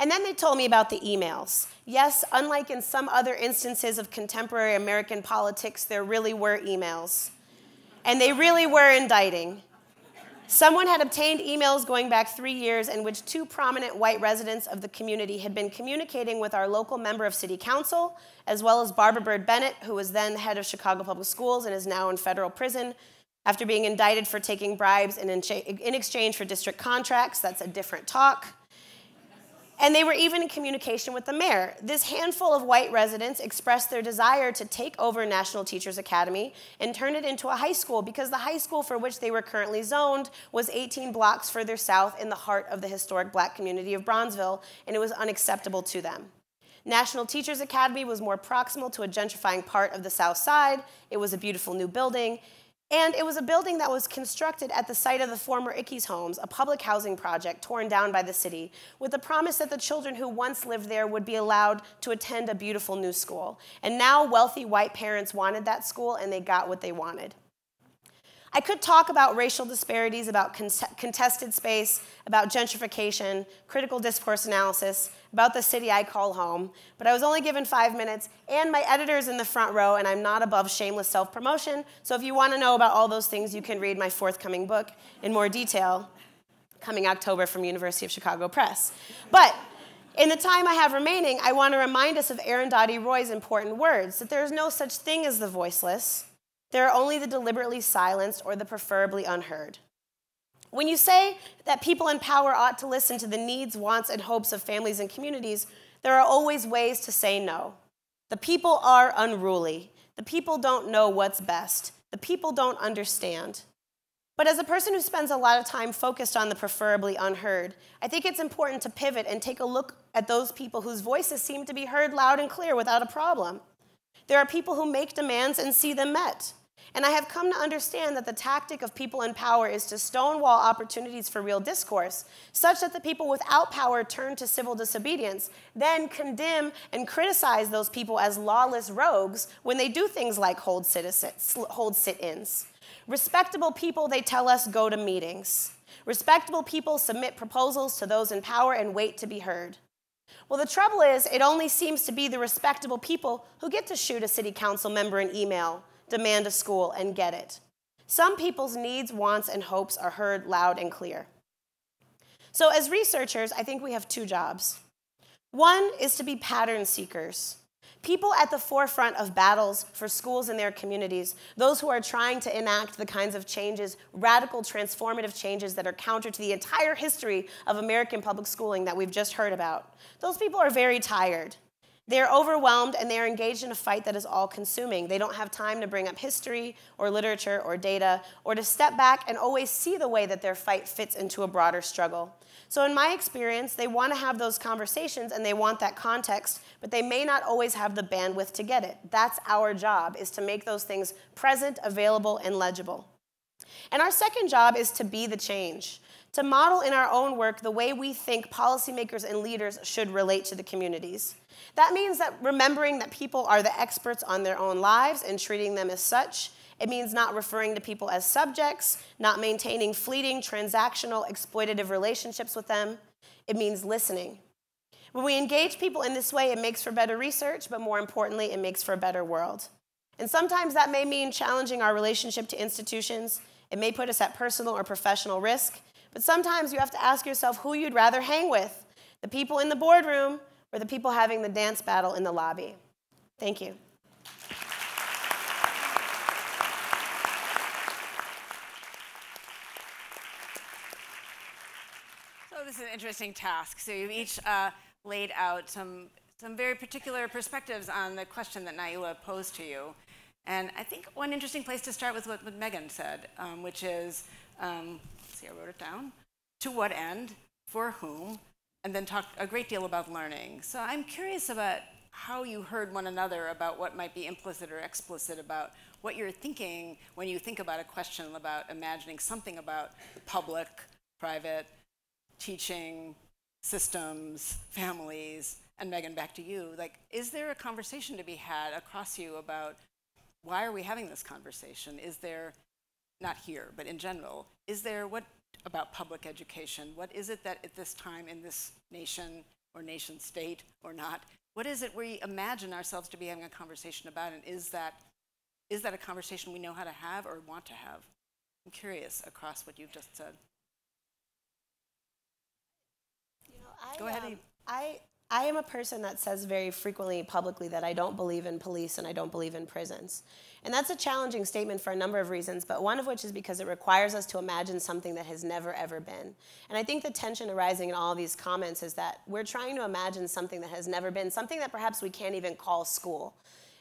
And then they told me about the emails. Yes, unlike in some other instances of contemporary American politics, there really were emails. And they really were indicting. Someone had obtained emails going back three years in which two prominent white residents of the community had been communicating with our local member of city council, as well as Barbara Byrd-Bennett, who was then head of Chicago Public Schools and is now in federal prison after being indicted for taking bribes in, in exchange for district contracts. That's a different talk. And they were even in communication with the mayor. This handful of white residents expressed their desire to take over National Teachers Academy and turn it into a high school because the high school for which they were currently zoned was 18 blocks further south in the heart of the historic black community of Bronzeville, and it was unacceptable to them. National Teachers Academy was more proximal to a gentrifying part of the South Side. It was a beautiful new building. And it was a building that was constructed at the site of the former Ickes homes, a public housing project torn down by the city, with the promise that the children who once lived there would be allowed to attend a beautiful new school. And now wealthy white parents wanted that school and they got what they wanted. I could talk about racial disparities, about contested space, about gentrification, critical discourse analysis, about the city I call home, but I was only given five minutes, and my editor's in the front row, and I'm not above shameless self promotion. So if you want to know about all those things, you can read my forthcoming book in more detail, coming October from University of Chicago Press. But in the time I have remaining, I want to remind us of Arundhati Roy's important words that there is no such thing as the voiceless. There are only the deliberately silenced or the preferably unheard. When you say that people in power ought to listen to the needs, wants, and hopes of families and communities, there are always ways to say no. The people are unruly. The people don't know what's best. The people don't understand. But as a person who spends a lot of time focused on the preferably unheard, I think it's important to pivot and take a look at those people whose voices seem to be heard loud and clear without a problem. There are people who make demands and see them met. And I have come to understand that the tactic of people in power is to stonewall opportunities for real discourse, such that the people without power turn to civil disobedience, then condemn and criticize those people as lawless rogues when they do things like hold citizens, hold sit ins. Respectable people, they tell us, go to meetings. Respectable people submit proposals to those in power and wait to be heard. Well, the trouble is, it only seems to be the respectable people who get to shoot a city council member an email demand a school and get it. Some people's needs, wants, and hopes are heard loud and clear. So, as researchers, I think we have two jobs. One is to be pattern seekers, people at the forefront of battles for schools and their communities, those who are trying to enact the kinds of changes, radical, transformative changes that are counter to the entire history of American public schooling that we've just heard about. Those people are very tired. They're overwhelmed and they're engaged in a fight that is all consuming. They don't have time to bring up history or literature or data or to step back and always see the way that their fight fits into a broader struggle. So, in my experience, they want to have those conversations and they want that context, but they may not always have the bandwidth to get it. That's our job, is to make those things present, available, and legible. And our second job is to be the change, to model in our own work the way we think policymakers and leaders should relate to the communities. That means that remembering that people are the experts on their own lives and treating them as such. It means not referring to people as subjects, not maintaining fleeting, transactional, exploitative relationships with them. It means listening. When we engage people in this way, it makes for better research, but more importantly, it makes for a better world. And sometimes that may mean challenging our relationship to institutions. It may put us at personal or professional risk. But sometimes you have to ask yourself who you'd rather hang with the people in the boardroom or the people having the dance battle in the lobby. Thank you. Is an interesting task. So you've each uh, laid out some, some very particular perspectives on the question that Na'ilah posed to you. And I think one interesting place to start was what, what Megan said, um, which is, um, see, I wrote it down. To what end? For whom? and then talked a great deal about learning. So I'm curious about how you heard one another about what might be implicit or explicit about what you're thinking when you think about a question about imagining something about public, private, teaching, systems, families, and Megan, back to you. Like, is there a conversation to be had across you about why are we having this conversation? Is there, not here, but in general, is there what about public education. What is it that at this time in this nation or nation state or not, what is it we imagine ourselves to be having a conversation about? And is that, is that a conversation we know how to have or want to have? I'm curious across what you've just said. You know, I, Go ahead, um. I, I am a person that says very frequently publicly that I don't believe in police and I don't believe in prisons. And that's a challenging statement for a number of reasons, but one of which is because it requires us to imagine something that has never ever been. And I think the tension arising in all these comments is that we're trying to imagine something that has never been, something that perhaps we can't even call school.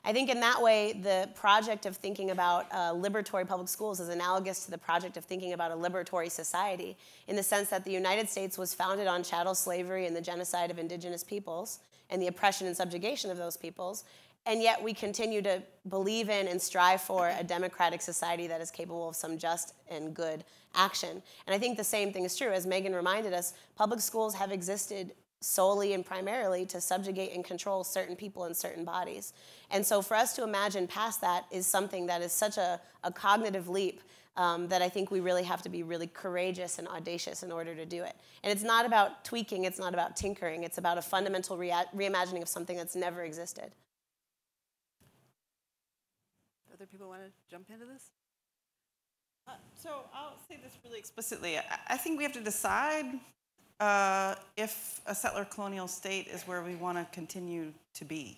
I think in that way, the project of thinking about uh, liberatory public schools is analogous to the project of thinking about a liberatory society in the sense that the United States was founded on chattel slavery and the genocide of indigenous peoples and the oppression and subjugation of those peoples. And yet we continue to believe in and strive for a democratic society that is capable of some just and good action. And I think the same thing is true. As Megan reminded us, public schools have existed solely and primarily to subjugate and control certain people and certain bodies. And so for us to imagine past that is something that is such a, a cognitive leap um, that I think we really have to be really courageous and audacious in order to do it. And it's not about tweaking, it's not about tinkering, it's about a fundamental reimagining of something that's never existed. Other people want to jump into this? Uh, so I'll say this really explicitly. I, I think we have to decide uh, if a settler colonial state is where we want to continue to be.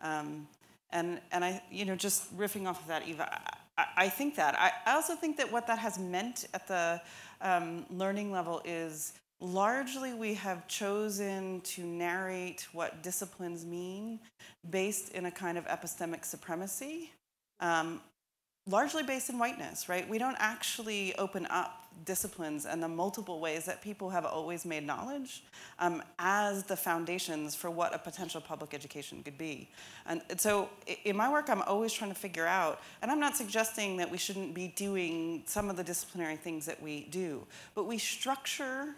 Um, and, and I, you know, just riffing off of that, Eva, I, I think that. I, I also think that what that has meant at the um, learning level is largely we have chosen to narrate what disciplines mean based in a kind of epistemic supremacy. Um, largely based in whiteness, right? We don't actually open up disciplines and the multiple ways that people have always made knowledge um, as the foundations for what a potential public education could be. And so in my work, I'm always trying to figure out, and I'm not suggesting that we shouldn't be doing some of the disciplinary things that we do, but we structure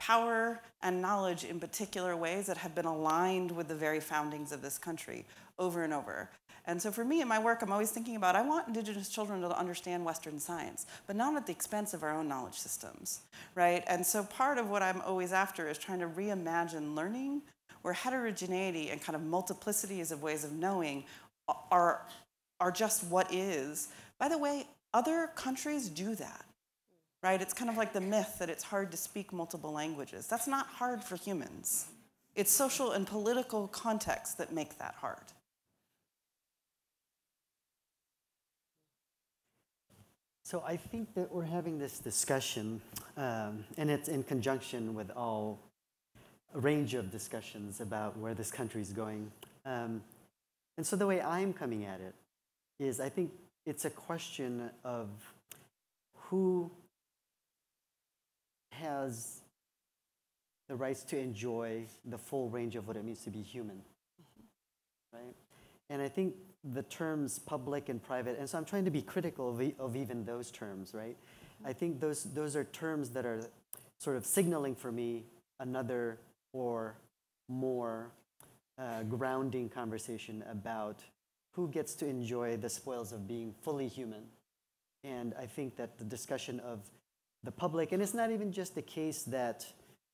power and knowledge in particular ways that have been aligned with the very foundings of this country over and over. And so for me in my work, I'm always thinking about I want indigenous children to understand Western science, but not at the expense of our own knowledge systems, right? And so part of what I'm always after is trying to reimagine learning where heterogeneity and kind of multiplicities of ways of knowing are, are just what is. By the way, other countries do that, right? It's kind of like the myth that it's hard to speak multiple languages. That's not hard for humans. It's social and political contexts that make that hard. So I think that we're having this discussion, um, and it's in conjunction with all a range of discussions about where this country is going. Um, and so the way I'm coming at it is I think it's a question of who has the rights to enjoy the full range of what it means to be human, right? And I think the terms public and private, and so I'm trying to be critical of, of even those terms, right? I think those, those are terms that are sort of signaling for me another or more uh, grounding conversation about who gets to enjoy the spoils of being fully human. And I think that the discussion of the public, and it's not even just the case that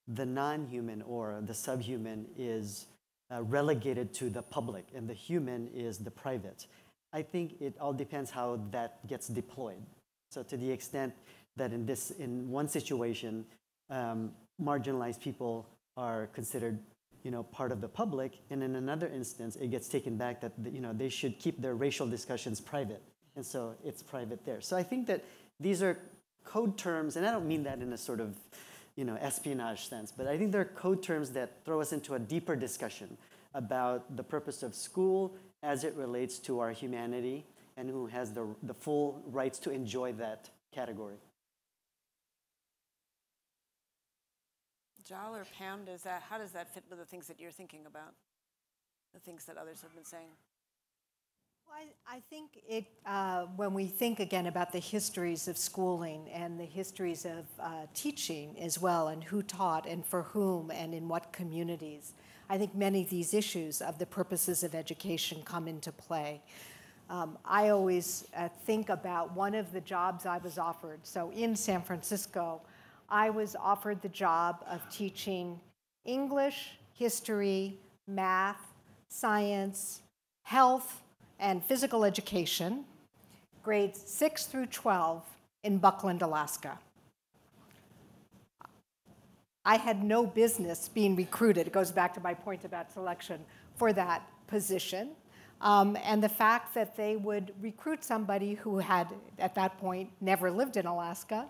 the non human or the subhuman is uh, relegated to the public and the human is the private. I think it all depends how that gets deployed. So, to the extent that in this, in one situation, um, marginalized people are considered, you know, part of the public, and in another instance, it gets taken back that you know they should keep their racial discussions private, and so it's private there. So I think that these are code terms, and I don't mean that in a sort of you know, espionage sense. But I think there are code terms that throw us into a deeper discussion about the purpose of school as it relates to our humanity and who has the, the full rights to enjoy that category. Jal or Pam, does that, how does that fit with the things that you're thinking about? The things that others have been saying? I think it, uh, when we think again about the histories of schooling and the histories of uh, teaching as well, and who taught and for whom and in what communities, I think many of these issues of the purposes of education come into play. Um, I always uh, think about one of the jobs I was offered. So in San Francisco, I was offered the job of teaching English, history, math, science, health, and physical education, grades 6 through 12, in Buckland, Alaska. I had no business being recruited. It goes back to my point about selection for that position. Um, and the fact that they would recruit somebody who had, at that point, never lived in Alaska,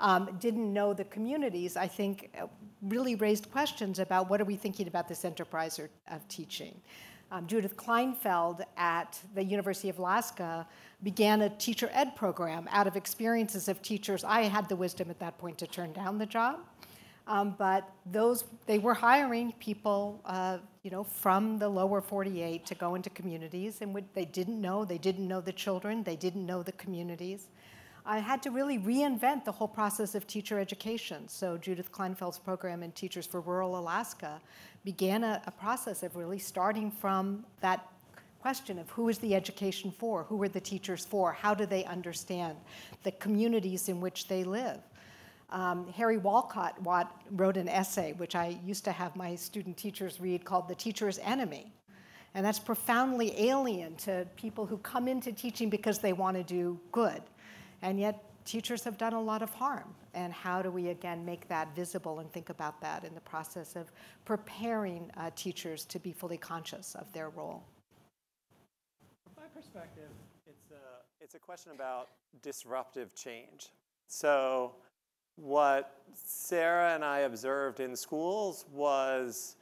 um, didn't know the communities, I think uh, really raised questions about what are we thinking about this enterprise of teaching. Um, Judith Kleinfeld at the University of Alaska began a teacher ed program out of experiences of teachers. I had the wisdom at that point to turn down the job. Um, but those they were hiring people, uh, you know, from the lower 48 to go into communities, and they didn't know. They didn't know the children. They didn't know the communities. I had to really reinvent the whole process of teacher education. So Judith Kleinfeld's program in Teachers for Rural Alaska began a, a process of really starting from that question of who is the education for, who are the teachers for, how do they understand the communities in which they live. Um, Harry Wolcott wrote an essay, which I used to have my student teachers read, called The Teacher's Enemy. And that's profoundly alien to people who come into teaching because they want to do good. And yet, teachers have done a lot of harm. And how do we, again, make that visible and think about that in the process of preparing uh, teachers to be fully conscious of their role? From my perspective, it's a, it's a question about disruptive change. So, what Sarah and I observed in schools was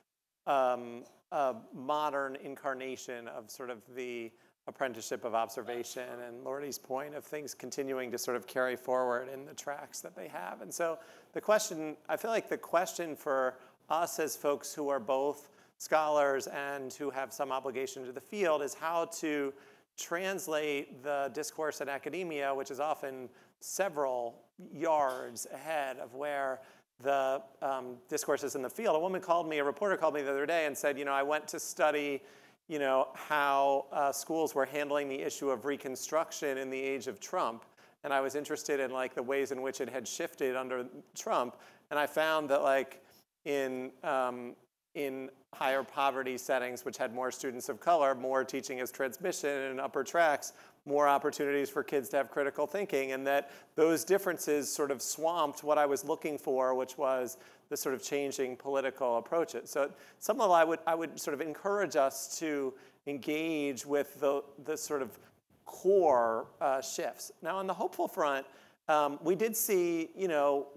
um, a modern incarnation of sort of the apprenticeship of observation and Lortie's point of things continuing to sort of carry forward in the tracks that they have. And so the question, I feel like the question for us as folks who are both scholars and who have some obligation to the field is how to translate the discourse in academia, which is often several yards ahead of where the um, discourse is in the field. A woman called me, a reporter called me the other day and said, you know, I went to study, you know, how uh, schools were handling the issue of Reconstruction in the age of Trump. And I was interested in like the ways in which it had shifted under Trump. And I found that like in, um, in higher poverty settings, which had more students of color, more teaching as transmission and upper tracks, more opportunities for kids to have critical thinking, and that those differences sort of swamped what I was looking for, which was the sort of changing political approaches. So, some level, I would, I would sort of encourage us to engage with the, the sort of core uh, shifts. Now, on the hopeful front, um, we did see, you know,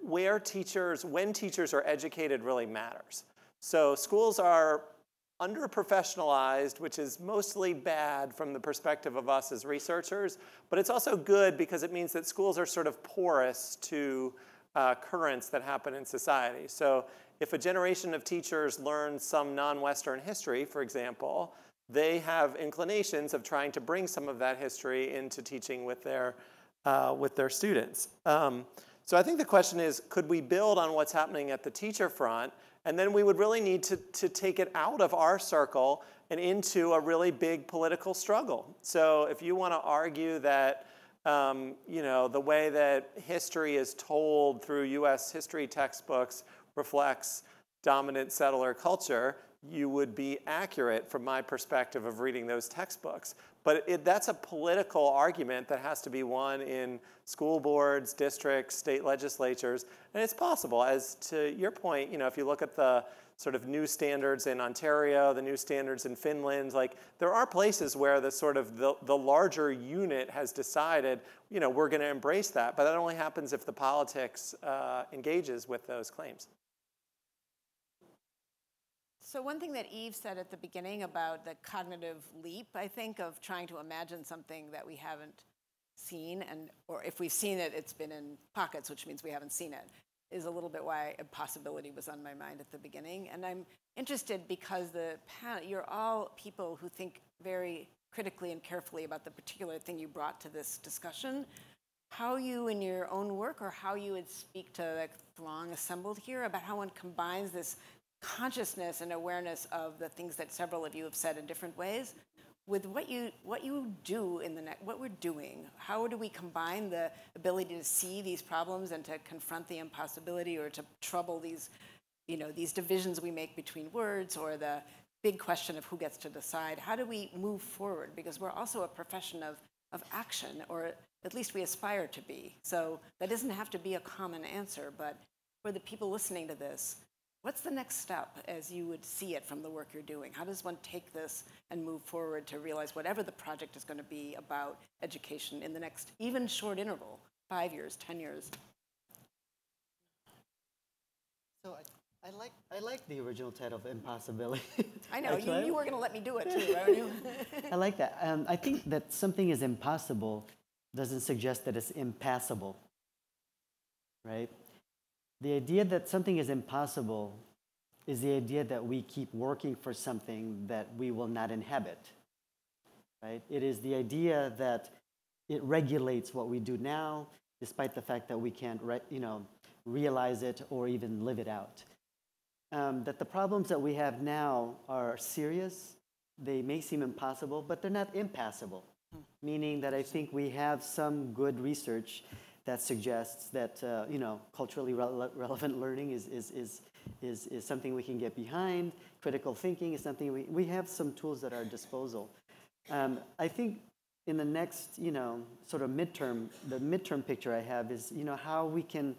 where teachers, when teachers are educated really matters. So schools are underprofessionalized, which is mostly bad from the perspective of us as researchers, but it's also good because it means that schools are sort of porous to uh, currents that happen in society. So if a generation of teachers learn some non-Western history, for example, they have inclinations of trying to bring some of that history into teaching with their, uh, with their students. Um, so I think the question is, could we build on what's happening at the teacher front and then we would really need to, to take it out of our circle and into a really big political struggle. So if you want to argue that um, you know, the way that history is told through US history textbooks reflects dominant settler culture, you would be accurate from my perspective of reading those textbooks. But it, that's a political argument that has to be won in school boards, districts, state legislatures, and it's possible. As to your point, you know, if you look at the sort of new standards in Ontario, the new standards in Finland, like there are places where the sort of the, the larger unit has decided, you know, we're going to embrace that. But that only happens if the politics uh, engages with those claims. So one thing that Eve said at the beginning about the cognitive leap, I think, of trying to imagine something that we haven't seen, and or if we've seen it, it's been in pockets, which means we haven't seen it, is a little bit why a possibility was on my mind at the beginning. And I'm interested because the panel, you're all people who think very critically and carefully about the particular thing you brought to this discussion. How you, in your own work, or how you would speak to the throng assembled here about how one combines this consciousness and awareness of the things that several of you have said in different ways. With what you what you do in the next what we're doing how do we combine the ability to see these problems and to confront the impossibility or to trouble these you know these divisions we make between words or the big question of who gets to decide? How do we move forward? Because we're also a profession of of action or at least we aspire to be. So that doesn't have to be a common answer, but for the people listening to this, what's the next step as you would see it from the work you're doing? How does one take this and move forward to realize whatever the project is going to be about education in the next even short interval, five years, 10 years? So I, I like I like the original title of Impossibility. [LAUGHS] I know, you, you were going to let me do it too, weren't you? [LAUGHS] I like that. Um, I think that something is impossible doesn't suggest that it's impassable, right? The idea that something is impossible is the idea that we keep working for something that we will not inhabit, right? It is the idea that it regulates what we do now, despite the fact that we can't, you know, realize it or even live it out. Um, that the problems that we have now are serious. They may seem impossible, but they're not impassable. Meaning that I think we have some good research that suggests that uh, you know culturally rele- relevant learning is, is, is, is, is something we can get behind. Critical thinking is something we, we have some tools at our disposal. Um, I think in the next you know sort of midterm, the midterm picture I have is you know how we can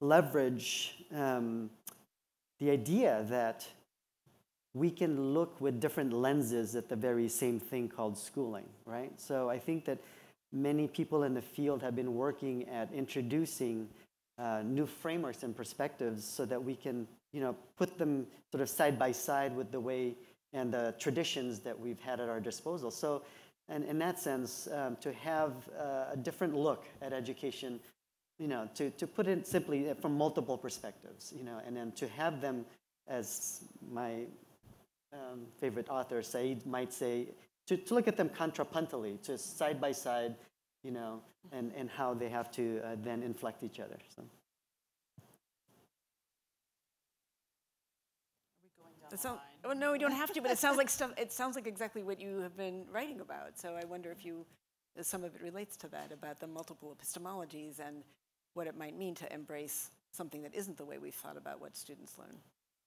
leverage um, the idea that we can look with different lenses at the very same thing called schooling, right? So I think that many people in the field have been working at introducing uh, new frameworks and perspectives so that we can, you know, put them sort of side by side with the way and the traditions that we've had at our disposal. So, and in that sense, um, to have uh, a different look at education, you know, to, to put it simply uh, from multiple perspectives, you know, and then to have them, as my um, favorite author, Said, might say, to, to look at them contrapuntally, to side by side, you know, and, and how they have to uh, then inflect each other. So. So, oh, no, we don't have to, but it sounds like stuff, it sounds like exactly what you have been writing about. So I wonder if you, some of it relates to that, about the multiple epistemologies and what it might mean to embrace something that isn't the way we've thought about what students learn.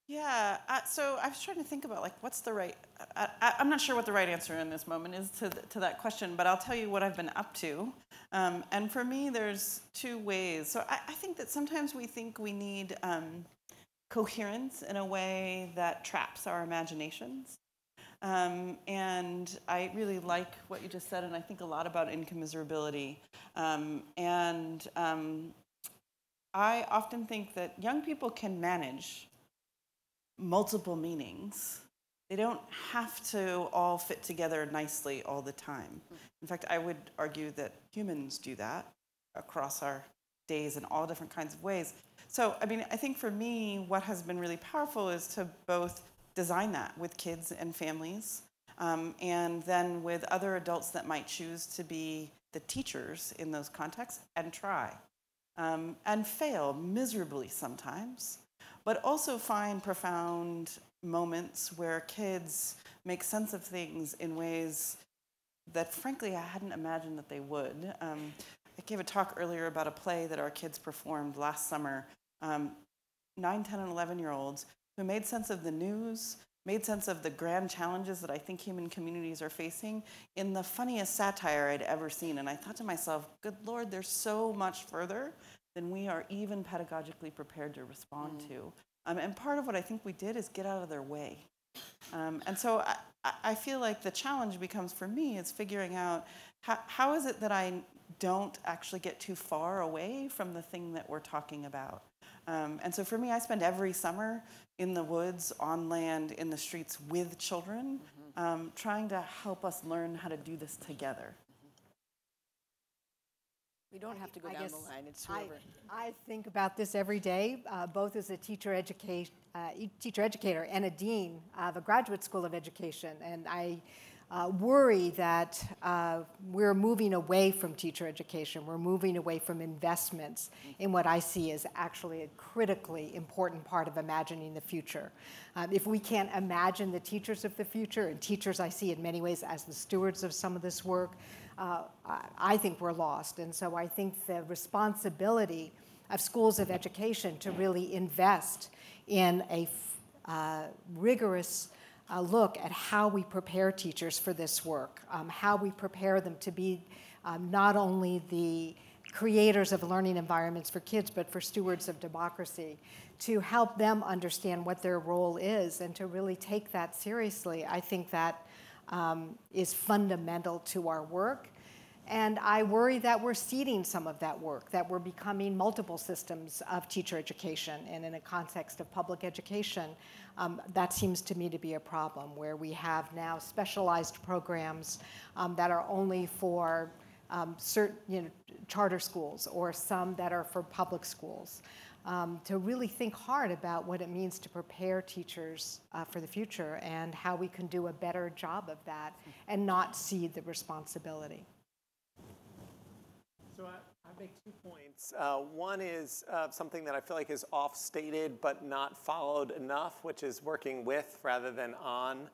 Yeah, uh, so I was trying to think about like what's the right. I, I, I'm not sure what the right answer in this moment is to th- to that question, but I'll tell you what I've been up to. Um, and for me, there's two ways. So I, I think that sometimes we think we need um, coherence in a way that traps our imaginations. Um, and I really like what you just said, and I think a lot about incommensurability. Um, and um, I often think that young people can manage multiple meanings. They don't have to all fit together nicely all the time. In fact, I would argue that humans do that across our days in all different kinds of ways. So, I mean, I think for me, what has been really powerful is to both design that with kids and families, um, and then with other adults that might choose to be the teachers in those contexts and try um, and fail miserably sometimes but also find profound moments where kids make sense of things in ways that, frankly, I hadn't imagined that they would. Um, I gave a talk earlier about a play that our kids performed last summer. Um, 9, 10, and 11 year olds who made sense of the news, made sense of the grand challenges that I think human communities are facing in the funniest satire I'd ever seen. And I thought to myself, good Lord, there's so much further than we are even pedagogically prepared to respond mm. to. Um, and part of what I think we did is get out of their way. Um, and so I, I, feel like the challenge becomes for me is figuring out how, how is it that I don't actually get too far away from the thing that we're talking about. Um, and so for me, I spend every summer in the woods, on land, in the streets with children, mm-hmm. um, trying to help us learn how to do this together. We don't have to go I down the line, it's whoever. I think about this every day, uh, both as a teacher, educa- uh, teacher educator and a dean of a graduate school of education. And I uh, worry that uh, we're moving away from teacher education. We're moving away from investments in what I see as actually a critically important part of imagining the future. Um, if we can't imagine the teachers of the future, and teachers I see in many ways as the stewards of some of this work, uh, I think we're lost. And so I think the responsibility of schools of education to really invest in a uh, rigorous uh, look at how we prepare teachers for this work, um, how we prepare them to be um, not only the creators of learning environments for kids, but for stewards of democracy, to help them understand what their role is and to really take that seriously. I think that um, is fundamental to our work. And I worry that we're ceding some of that work, that we're becoming multiple systems of teacher education. And in a context of public education, um, that seems to me to be a problem, where we have now specialized programs um, that are only for um, certain you know, charter schools or some that are for public schools. Um, to really think hard about what it means to prepare teachers uh, for the future and how we can do a better job of that and not cede the responsibility. So I, I make two points. Uh, one is uh, something that I feel like is off-stated but not followed enough, which is working with rather than on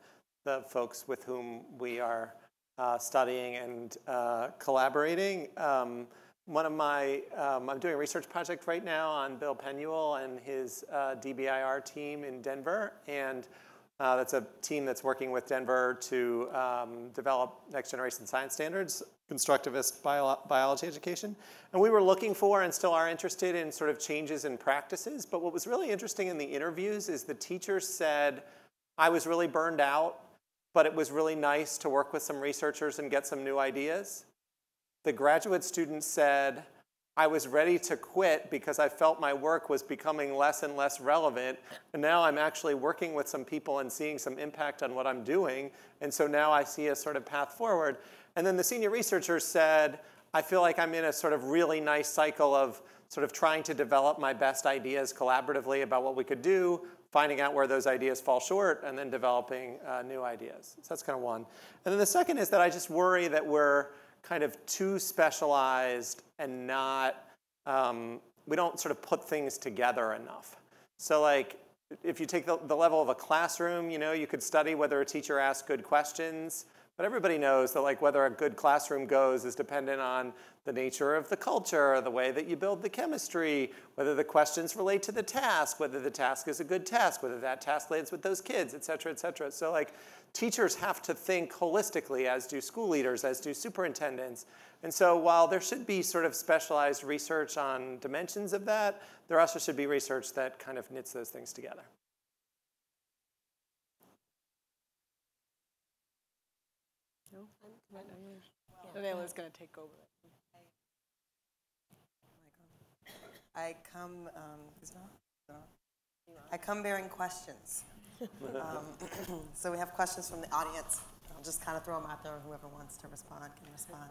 the folks with whom we are uh, studying and uh, collaborating. Um, one of my, um, I'm doing a research project right now on Bill Penuel and his uh, DBIR team in Denver, and uh, that's a team that's working with Denver to um, develop next generation science standards, constructivist bio biology education. And we were looking for and still are interested in sort of changes in practices. But what was really interesting in the interviews is the teachers said, I was really burned out, but it was really nice to work with some researchers and get some new ideas. The graduate student said, I was ready to quit because I felt my work was becoming less and less relevant. And now I'm actually working with some people and seeing some impact on what I'm doing. And so now I see a sort of path forward. And then the senior researcher said, I feel like I'm in a sort of really nice cycle of sort of trying to develop my best ideas collaboratively about what we could do, finding out where those ideas fall short, and then developing uh, new ideas. So that's kind of one. And then the second is that I just worry that we're kind of too specialized and not, um, we don't sort of put things together enough. So like, if you take the, the level of a classroom, you know, you could study whether a teacher asks good questions, but everybody knows that like whether a good classroom goes is dependent on the nature of the culture, the way that you build the chemistry, whether the questions relate to the task, whether the task is a good task, whether that task lands with those kids, et cetera, et cetera. So like teachers have to think holistically, as do school leaders, as do superintendents. And so while there should be sort of specialized research on dimensions of that, there also should be research that kind of knits those things together. No? Na'ilah's going to take over. I come, um, I come bearing questions. Um, [CLEARS THROAT] so we have questions from the audience. I'll just kind of throw them out there. Whoever wants to respond can respond.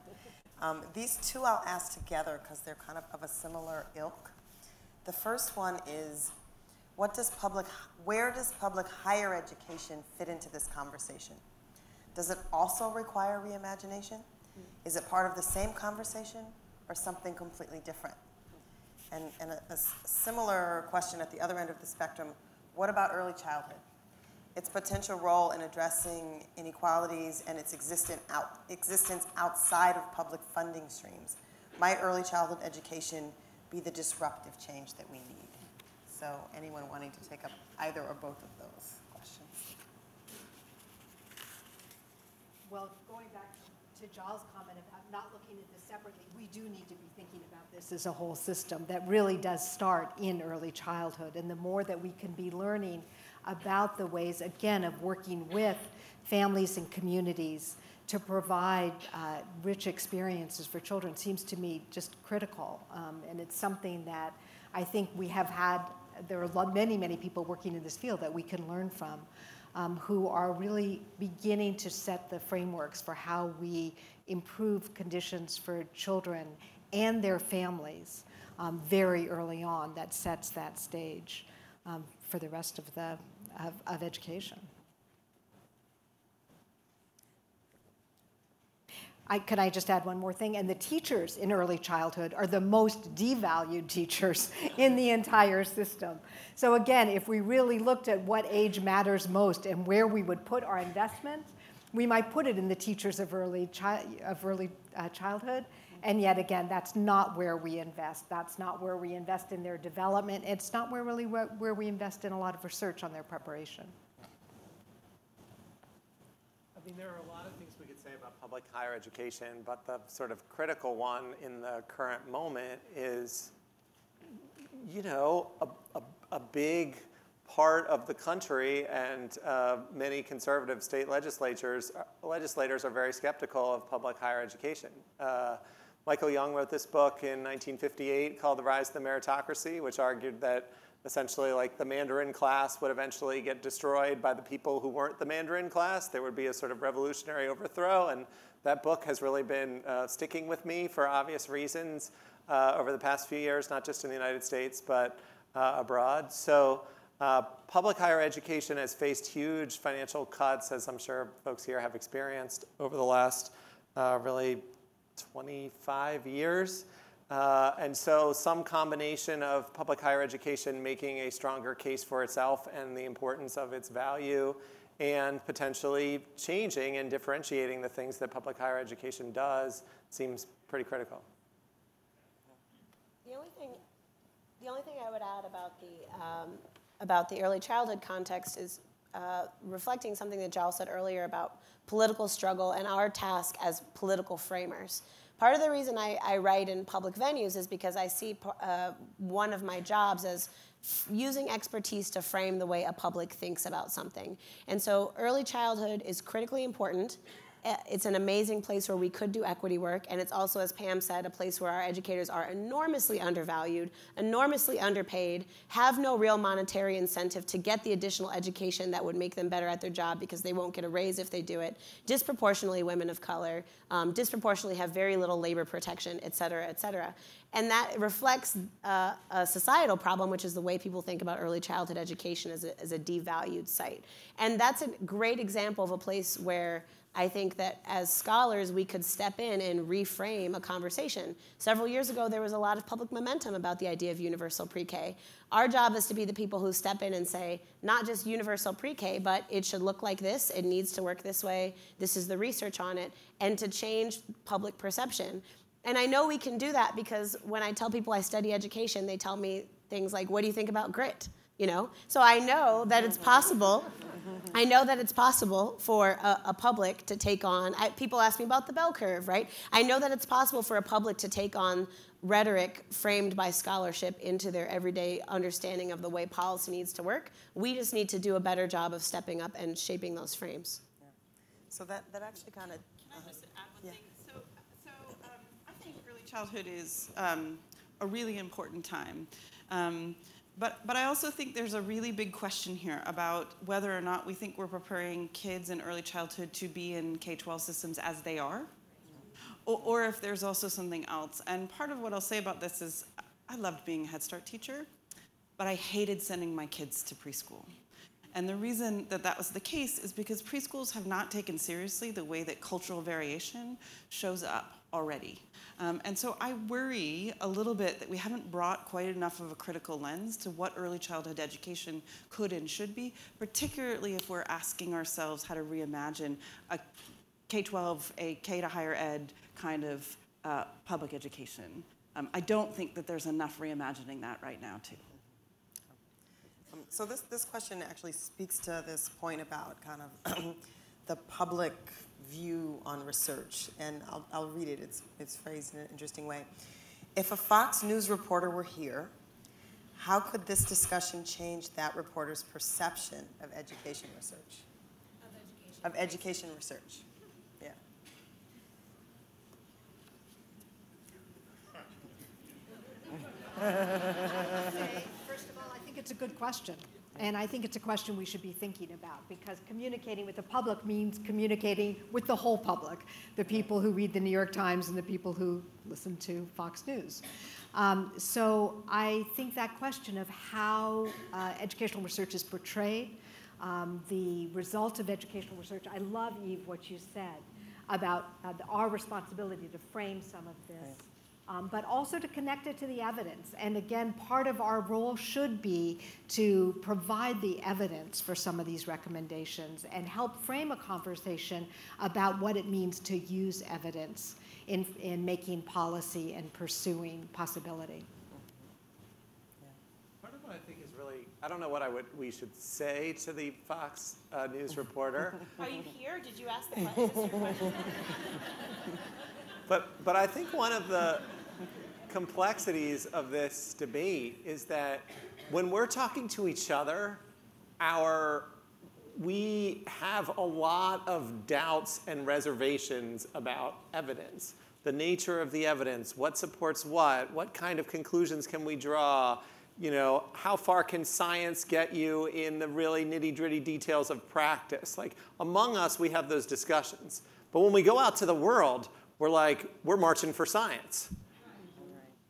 Um, these two I'll ask together because they're kind of of a similar ilk. The first one is, what does public, where does public higher education fit into this conversation? Does it also require reimagination? Is it part of the same conversation or something completely different? And, and a, a similar question at the other end of the spectrum, what about early childhood? its potential role in addressing inequalities and its out, existence outside of public funding streams. Might early childhood education be the disruptive change that we need? So anyone wanting to take up either or both of those questions? Well, going back to Jal's comment about not looking at this separately, we do need to be thinking about this as a whole system that really does start in early childhood. And the more that we can be learning about the ways, again, of working with families and communities to provide uh, rich experiences for children seems to me just critical. Um, and it's something that I think we have had, there are many, many people working in this field that we can learn from. Um, who are really beginning to set the frameworks for how we improve conditions for children and their families um, very early on that sets that stage um, for the rest of the of, of education. I, could I just add one more thing? And the teachers in early childhood are the most devalued teachers [LAUGHS] in the entire system. So again, if we really looked at what age matters most and where we would put our investment, we might put it in the teachers of early, chi of early uh, childhood. And yet again, that's not where we invest. That's not where we invest in their development. It's not where really where we invest in a lot of research on their preparation. I mean, there are a lot of things we could say about public higher education, but the sort of critical one in the current moment is, you know, a, a, a big part of the country and uh, many conservative state legislatures legislators are very skeptical of public higher education. Uh, Michael Young wrote this book in 1958 called The Rise of the Meritocracy, which argued that essentially like the Mandarin class would eventually get destroyed by the people who weren't the Mandarin class. There would be a sort of revolutionary overthrow, and that book has really been uh, sticking with me for obvious reasons uh, over the past few years, not just in the United States, but uh, abroad. So uh, public higher education has faced huge financial cuts, as I'm sure folks here have experienced over the last uh, really 25 years. Uh, and so some combination of public higher education making a stronger case for itself and the importance of its value and potentially changing and differentiating the things that public higher education does seems pretty critical. The only thing, the only thing I would add about the, um, about the early childhood context is uh, reflecting something that Joel said earlier about political struggle and our task as political framers. Part of the reason I, I write in public venues is because I see uh, one of my jobs as using expertise to frame the way a public thinks about something. And so early childhood is critically important it's an amazing place where we could do equity work, and it's also, as Pam said, a place where our educators are enormously undervalued, enormously underpaid, have no real monetary incentive to get the additional education that would make them better at their job because they won't get a raise if they do it, disproportionately women of color, um, disproportionately have very little labor protection, et cetera, et cetera. And that reflects uh, a societal problem, which is the way people think about early childhood education as a, as a devalued site. And that's a great example of a place where I think that as scholars, we could step in and reframe a conversation. Several years ago, there was a lot of public momentum about the idea of universal pre K. Our job is to be the people who step in and say, not just universal pre K, but it should look like this, it needs to work this way, this is the research on it, and to change public perception. And I know we can do that because when I tell people I study education, they tell me things like, What do you think about grit? You know? So I know that it's possible I know that it's possible for a, a public to take on, I, people ask me about the bell curve, right? I know that it's possible for a public to take on rhetoric framed by scholarship into their everyday understanding of the way policy needs to work. We just need to do a better job of stepping up and shaping those frames. Yeah. So that, that actually kind of. Can I just add one yeah. thing? So, so um, I think early childhood is um, a really important time. Um, but, but I also think there's a really big question here about whether or not we think we're preparing kids in early childhood to be in K 12 systems as they are, or, or if there's also something else. And part of what I'll say about this is I loved being a Head Start teacher, but I hated sending my kids to preschool. And the reason that that was the case is because preschools have not taken seriously the way that cultural variation shows up already. Um, and so I worry a little bit that we haven't brought quite enough of a critical lens to what early childhood education could and should be, particularly if we're asking ourselves how to reimagine a K 12, a K to higher ed kind of uh, public education. Um, I don't think that there's enough reimagining that right now, too. Um, so this, this question actually speaks to this point about kind of [CLEARS THROAT] the public view on research, and I'll, I'll read it. It's, it's phrased in an interesting way. If a Fox News reporter were here, how could this discussion change that reporter's perception of education research? Of education, of education research. Yeah. First of all, I think it's a good question. And I think it's a question we should be thinking about because communicating with the public means communicating with the whole public, the people who read the New York Times and the people who listen to Fox News. Um, so I think that question of how uh, educational research is portrayed, um, the result of educational research, I love, Eve, what you said about uh, the, our responsibility to frame some of this. Right um, but also to connect it to the evidence. And again, part of our role should be to provide the evidence for some of these recommendations and help frame a conversation about what it means to use evidence in, in making policy and pursuing possibility. Part of what I think is really I don't know what I would, we should say to the Fox uh, News reporter. [LAUGHS] Are you here? Did you ask the question? [LAUGHS] [LAUGHS] But, but I think one of the complexities of this debate is that when we're talking to each other, our, we have a lot of doubts and reservations about evidence. The nature of the evidence, what supports what, what kind of conclusions can we draw, you know, how far can science get you in the really nitty gritty details of practice? Like among us, we have those discussions. But when we go out to the world, we're like, we're marching for science.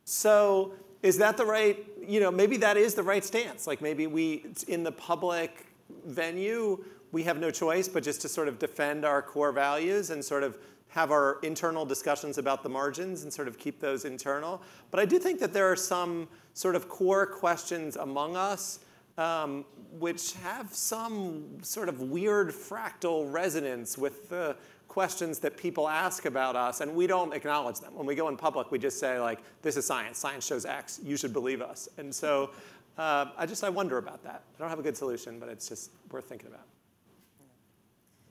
So is that the right, you know, maybe that is the right stance. Like maybe we, in the public venue, we have no choice but just to sort of defend our core values and sort of have our internal discussions about the margins and sort of keep those internal. But I do think that there are some sort of core questions among us um, which have some sort of weird fractal resonance with the questions that people ask about us, and we don't acknowledge them. When we go in public, we just say, like, this is science. Science shows X. You should believe us. And so uh, I just, I wonder about that. I don't have a good solution, but it's just worth thinking about.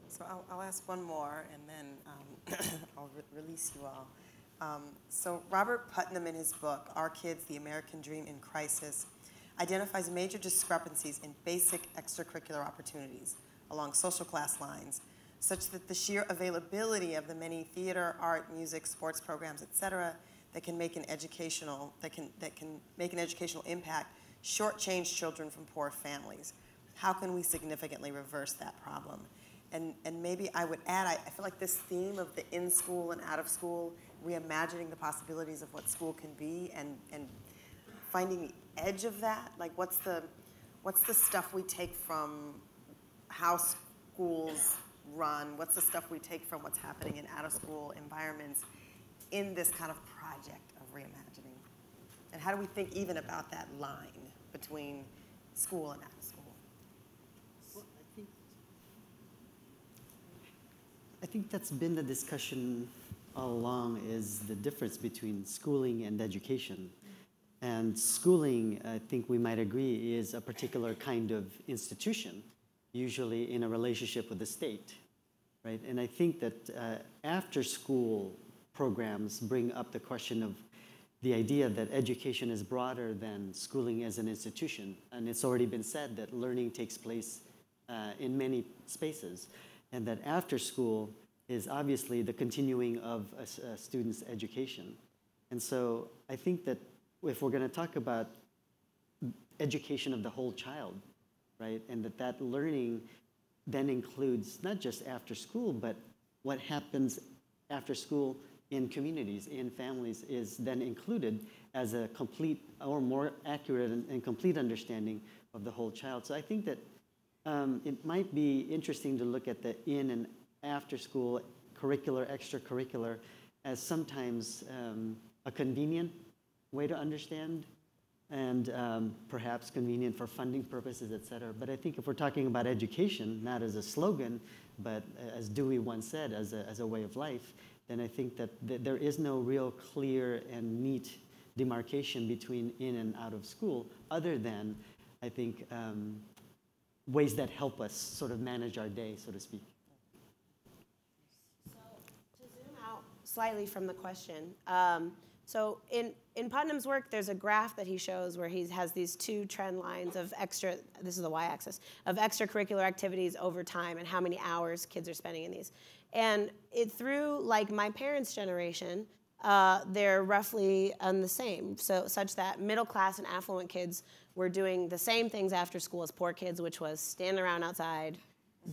So I'll, I'll ask one more, and then um, [CLEARS THROAT] I'll re release you all. Um, so Robert Putnam, in his book, Our Kids, The American Dream in Crisis, identifies major discrepancies in basic extracurricular opportunities along social class lines such that the sheer availability of the many theater, art, music, sports programs, et cetera, that can make an educational, that can, that can make an educational impact, shortchange children from poor families. How can we significantly reverse that problem? And, and maybe I would add, I, I feel like this theme of the in school and out of school, reimagining the possibilities of what school can be and, and finding the edge of that, like what's the, what's the stuff we take from how schools run? What's the stuff we take from what's happening in out of school environments in this kind of project of reimagining? And how do we think even about that line between school and out of school? Well, I think, I think that's been the discussion all along is the difference between schooling and education. And schooling, I think we might agree, is a particular kind of institution, usually in a relationship with the state right? And I think that uh, after school programs bring up the question of the idea that education is broader than schooling as an institution. And it's already been said that learning takes place uh, in many spaces, and that after school is obviously the continuing of a, a student's education. And so I think that if we're going to talk about education of the whole child, right, and that that learning then includes not just after school, but what happens after school in communities, in families, is then included as a complete or more accurate and, and complete understanding of the whole child. So I think that um, it might be interesting to look at the in and after school curricular, extracurricular as sometimes um, a convenient way to understand and um, perhaps convenient for funding purposes, et cetera. But I think if we're talking about education, not as a slogan, but as Dewey once said, as a, as a way of life, then I think that th there is no real clear and neat demarcation between in and out of school, other than, I think, um, ways that help us sort of manage our day, so to speak. So to zoom out slightly from the question, um, so in, in Putnam's work, there's a graph that he shows where he has these two trend lines of extra, this is the y-axis, of extracurricular activities over time and how many hours kids are spending in these. And it through like my parents' generation, uh, they're roughly on the same, so such that middle class and affluent kids were doing the same things after school as poor kids, which was standing around outside,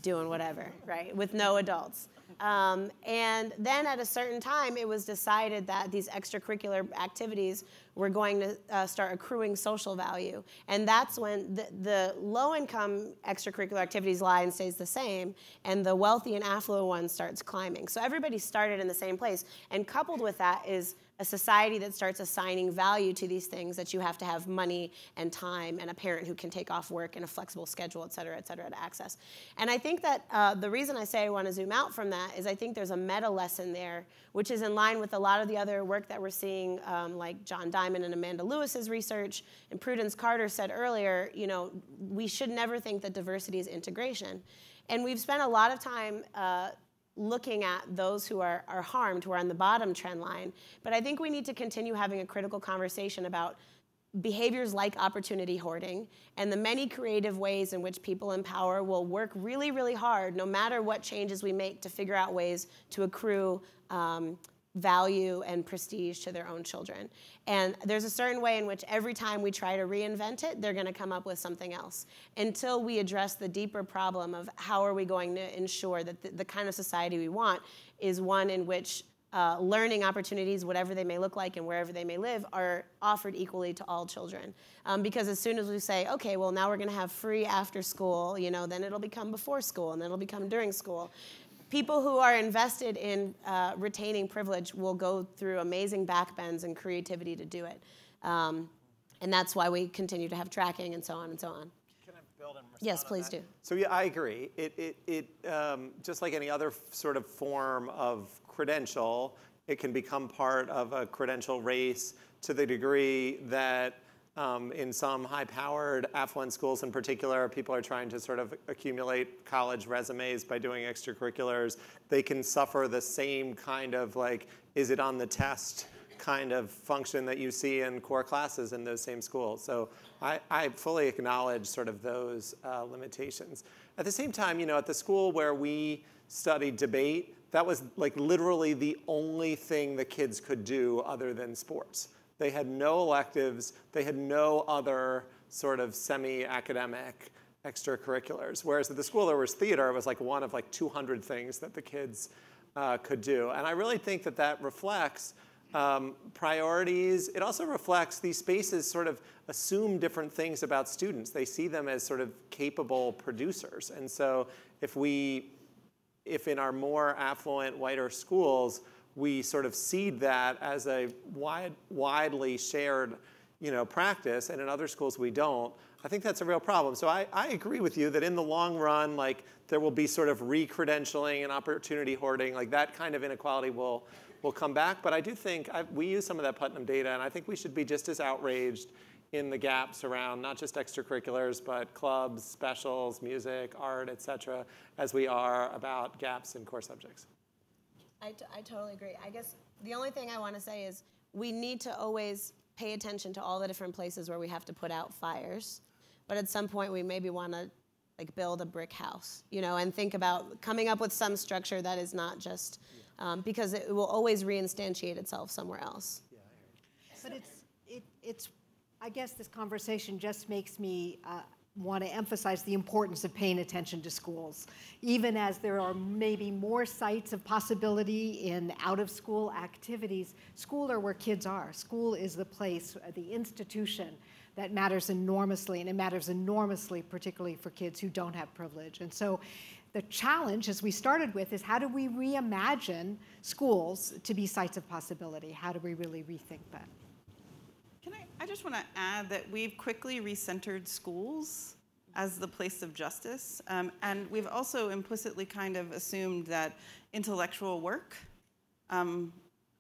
doing whatever, right, with no adults. Um, and then at a certain time, it was decided that these extracurricular activities were going to uh, start accruing social value. And that's when the, the low income extracurricular activities line stays the same, and the wealthy and affluent one starts climbing. So everybody started in the same place. And coupled with that is a society that starts assigning value to these things that you have to have money and time and a parent who can take off work and a flexible schedule, et cetera, et cetera, to access. And I think that uh, the reason I say I want to zoom out from that is I think there's a meta lesson there, which is in line with a lot of the other work that we're seeing, um, like John Diamond and Amanda Lewis's research. And Prudence Carter said earlier, you know, we should never think that diversity is integration. And we've spent a lot of time uh, looking at those who are, are harmed, who are on the bottom trend line. But I think we need to continue having a critical conversation about behaviors like opportunity hoarding and the many creative ways in which people in power will work really, really hard, no matter what changes we make, to figure out ways to accrue um, value and prestige to their own children. And there's a certain way in which every time we try to reinvent it, they're going to come up with something else. Until we address the deeper problem of how are we going to ensure that the, the kind of society we want is one in which uh, learning opportunities, whatever they may look like and wherever they may live, are offered equally to all children. Um, because as soon as we say, okay, well, now we're going to have free after school, you know, then it'll become before school and then it'll become during school people who are invested in uh, retaining privilege will go through amazing backbends and creativity to do it. Um, and that's why we continue to have tracking and so on and so on. Can I build and Yes, please do. So yeah, I agree. It, it, it um, just like any other sort of form of credential, it can become part of a credential race to the degree that um, in some high-powered affluent schools in particular, people are trying to sort of accumulate college resumes by doing extracurriculars. They can suffer the same kind of like, is it on the test kind of function that you see in core classes in those same schools. So I, I fully acknowledge sort of those uh, limitations. At the same time, you know, at the school where we studied debate, that was like literally the only thing the kids could do other than sports. They had no electives. They had no other sort of semi-academic extracurriculars. Whereas at the school there was theater, it was like one of like 200 things that the kids uh, could do. And I really think that that reflects um, priorities. It also reflects these spaces sort of assume different things about students. They see them as sort of capable producers. And so if we, if in our more affluent, whiter schools, we sort of seed that as a wide, widely shared you know, practice, and in other schools we don't, I think that's a real problem. So I, I agree with you that in the long run, like there will be sort of re-credentialing and opportunity hoarding, like that kind of inequality will, will come back. But I do think, I, we use some of that Putnam data, and I think we should be just as outraged in the gaps around not just extracurriculars, but clubs, specials, music, art, et cetera, as we are about gaps in core subjects. I, I totally agree. I guess the only thing I want to say is we need to always pay attention to all the different places where we have to put out fires. But at some point, we maybe want to like build a brick house, you know, and think about coming up with some structure that is not just um, because it will always reinstantiate itself somewhere else. But it's, it, it's, I guess this conversation just makes me uh, want to emphasize the importance of paying attention to schools. Even as there are maybe more sites of possibility in out of school activities, school are where kids are. School is the place, uh, the institution that matters enormously, and it matters enormously, particularly for kids who don't have privilege. And so the challenge, as we started with, is how do we reimagine schools to be sites of possibility? How do we really rethink that? Can I, I just want to add that we've quickly recentered schools as the place of justice. Um, and we've also implicitly kind of assumed that intellectual work um,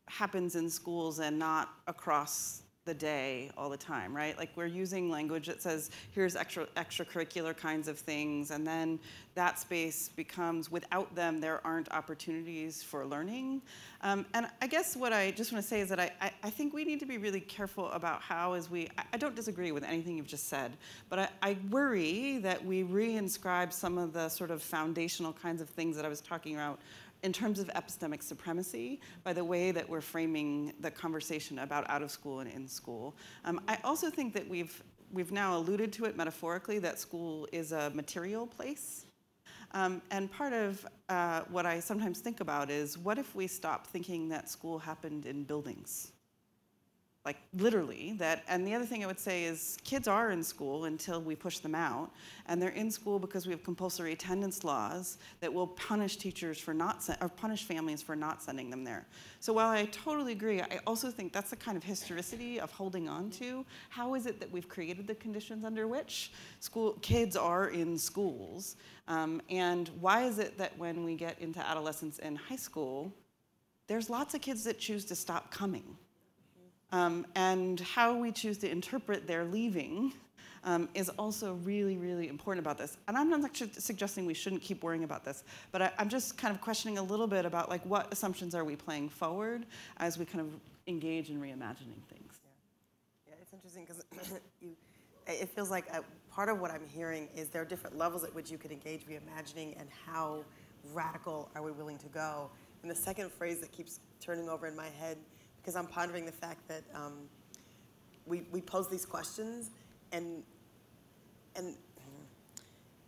happens in schools and not across the day all the time, right? Like we're using language that says, here's extra extracurricular kinds of things, and then that space becomes, without them, there aren't opportunities for learning. Um, and I guess what I just want to say is that I, I, I, think we need to be really careful about how as we, I, I don't disagree with anything you've just said, but I, I worry that we reinscribe some of the sort of foundational kinds of things that I was talking about in terms of epistemic supremacy by the way that we're framing the conversation about out of school and in school. Um, I also think that we've, we've now alluded to it metaphorically that school is a material place. Um, and part of uh, what I sometimes think about is what if we stop thinking that school happened in buildings? Like literally that and the other thing i would say is kids are in school until we push them out and they're in school because we have compulsory attendance laws that will punish teachers for not or punish families for not sending them there. So while i totally agree i also think that's the kind of historicity of holding on to. How is it that we've created the conditions under which school kids are in schools? Um, and why is it that when we get into adolescence and high school there's lots of kids that choose to stop coming um, and how we choose to interpret their leaving um, is also really, really important about this. And I'm not actually suggesting we shouldn't keep worrying about this, but I, I'm just kind of questioning a little bit about like what assumptions are we playing forward as we kind of engage in reimagining things. Yeah, it's interesting because [CLEARS THROAT] it feels like uh part of what I'm hearing is there are different levels at which you could engage reimagining and how radical are we willing to go. And the second phrase that keeps turning over in my head, because I'm pondering the fact that um, we, we pose these questions and, and,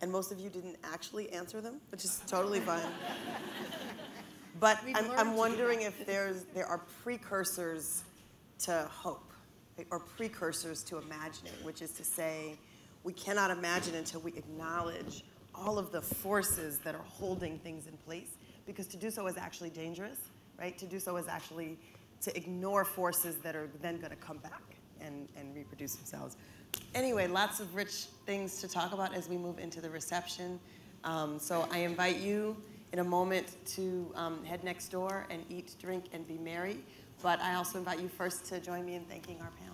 and most of you didn't actually answer them, which is totally fine. But I'm, I'm wondering if there's, there are precursors to hope or precursors to imagining, which is to say, we cannot imagine until we acknowledge all of the forces that are holding things in place, because to do so is actually dangerous, right? To do so is actually to ignore forces that are then going to come back and, and reproduce themselves. Anyway, lots of rich things to talk about as we move into the reception. Um, so I invite you in a moment to um, head next door and eat, drink, and be merry. But I also invite you first to join me in thanking our panel.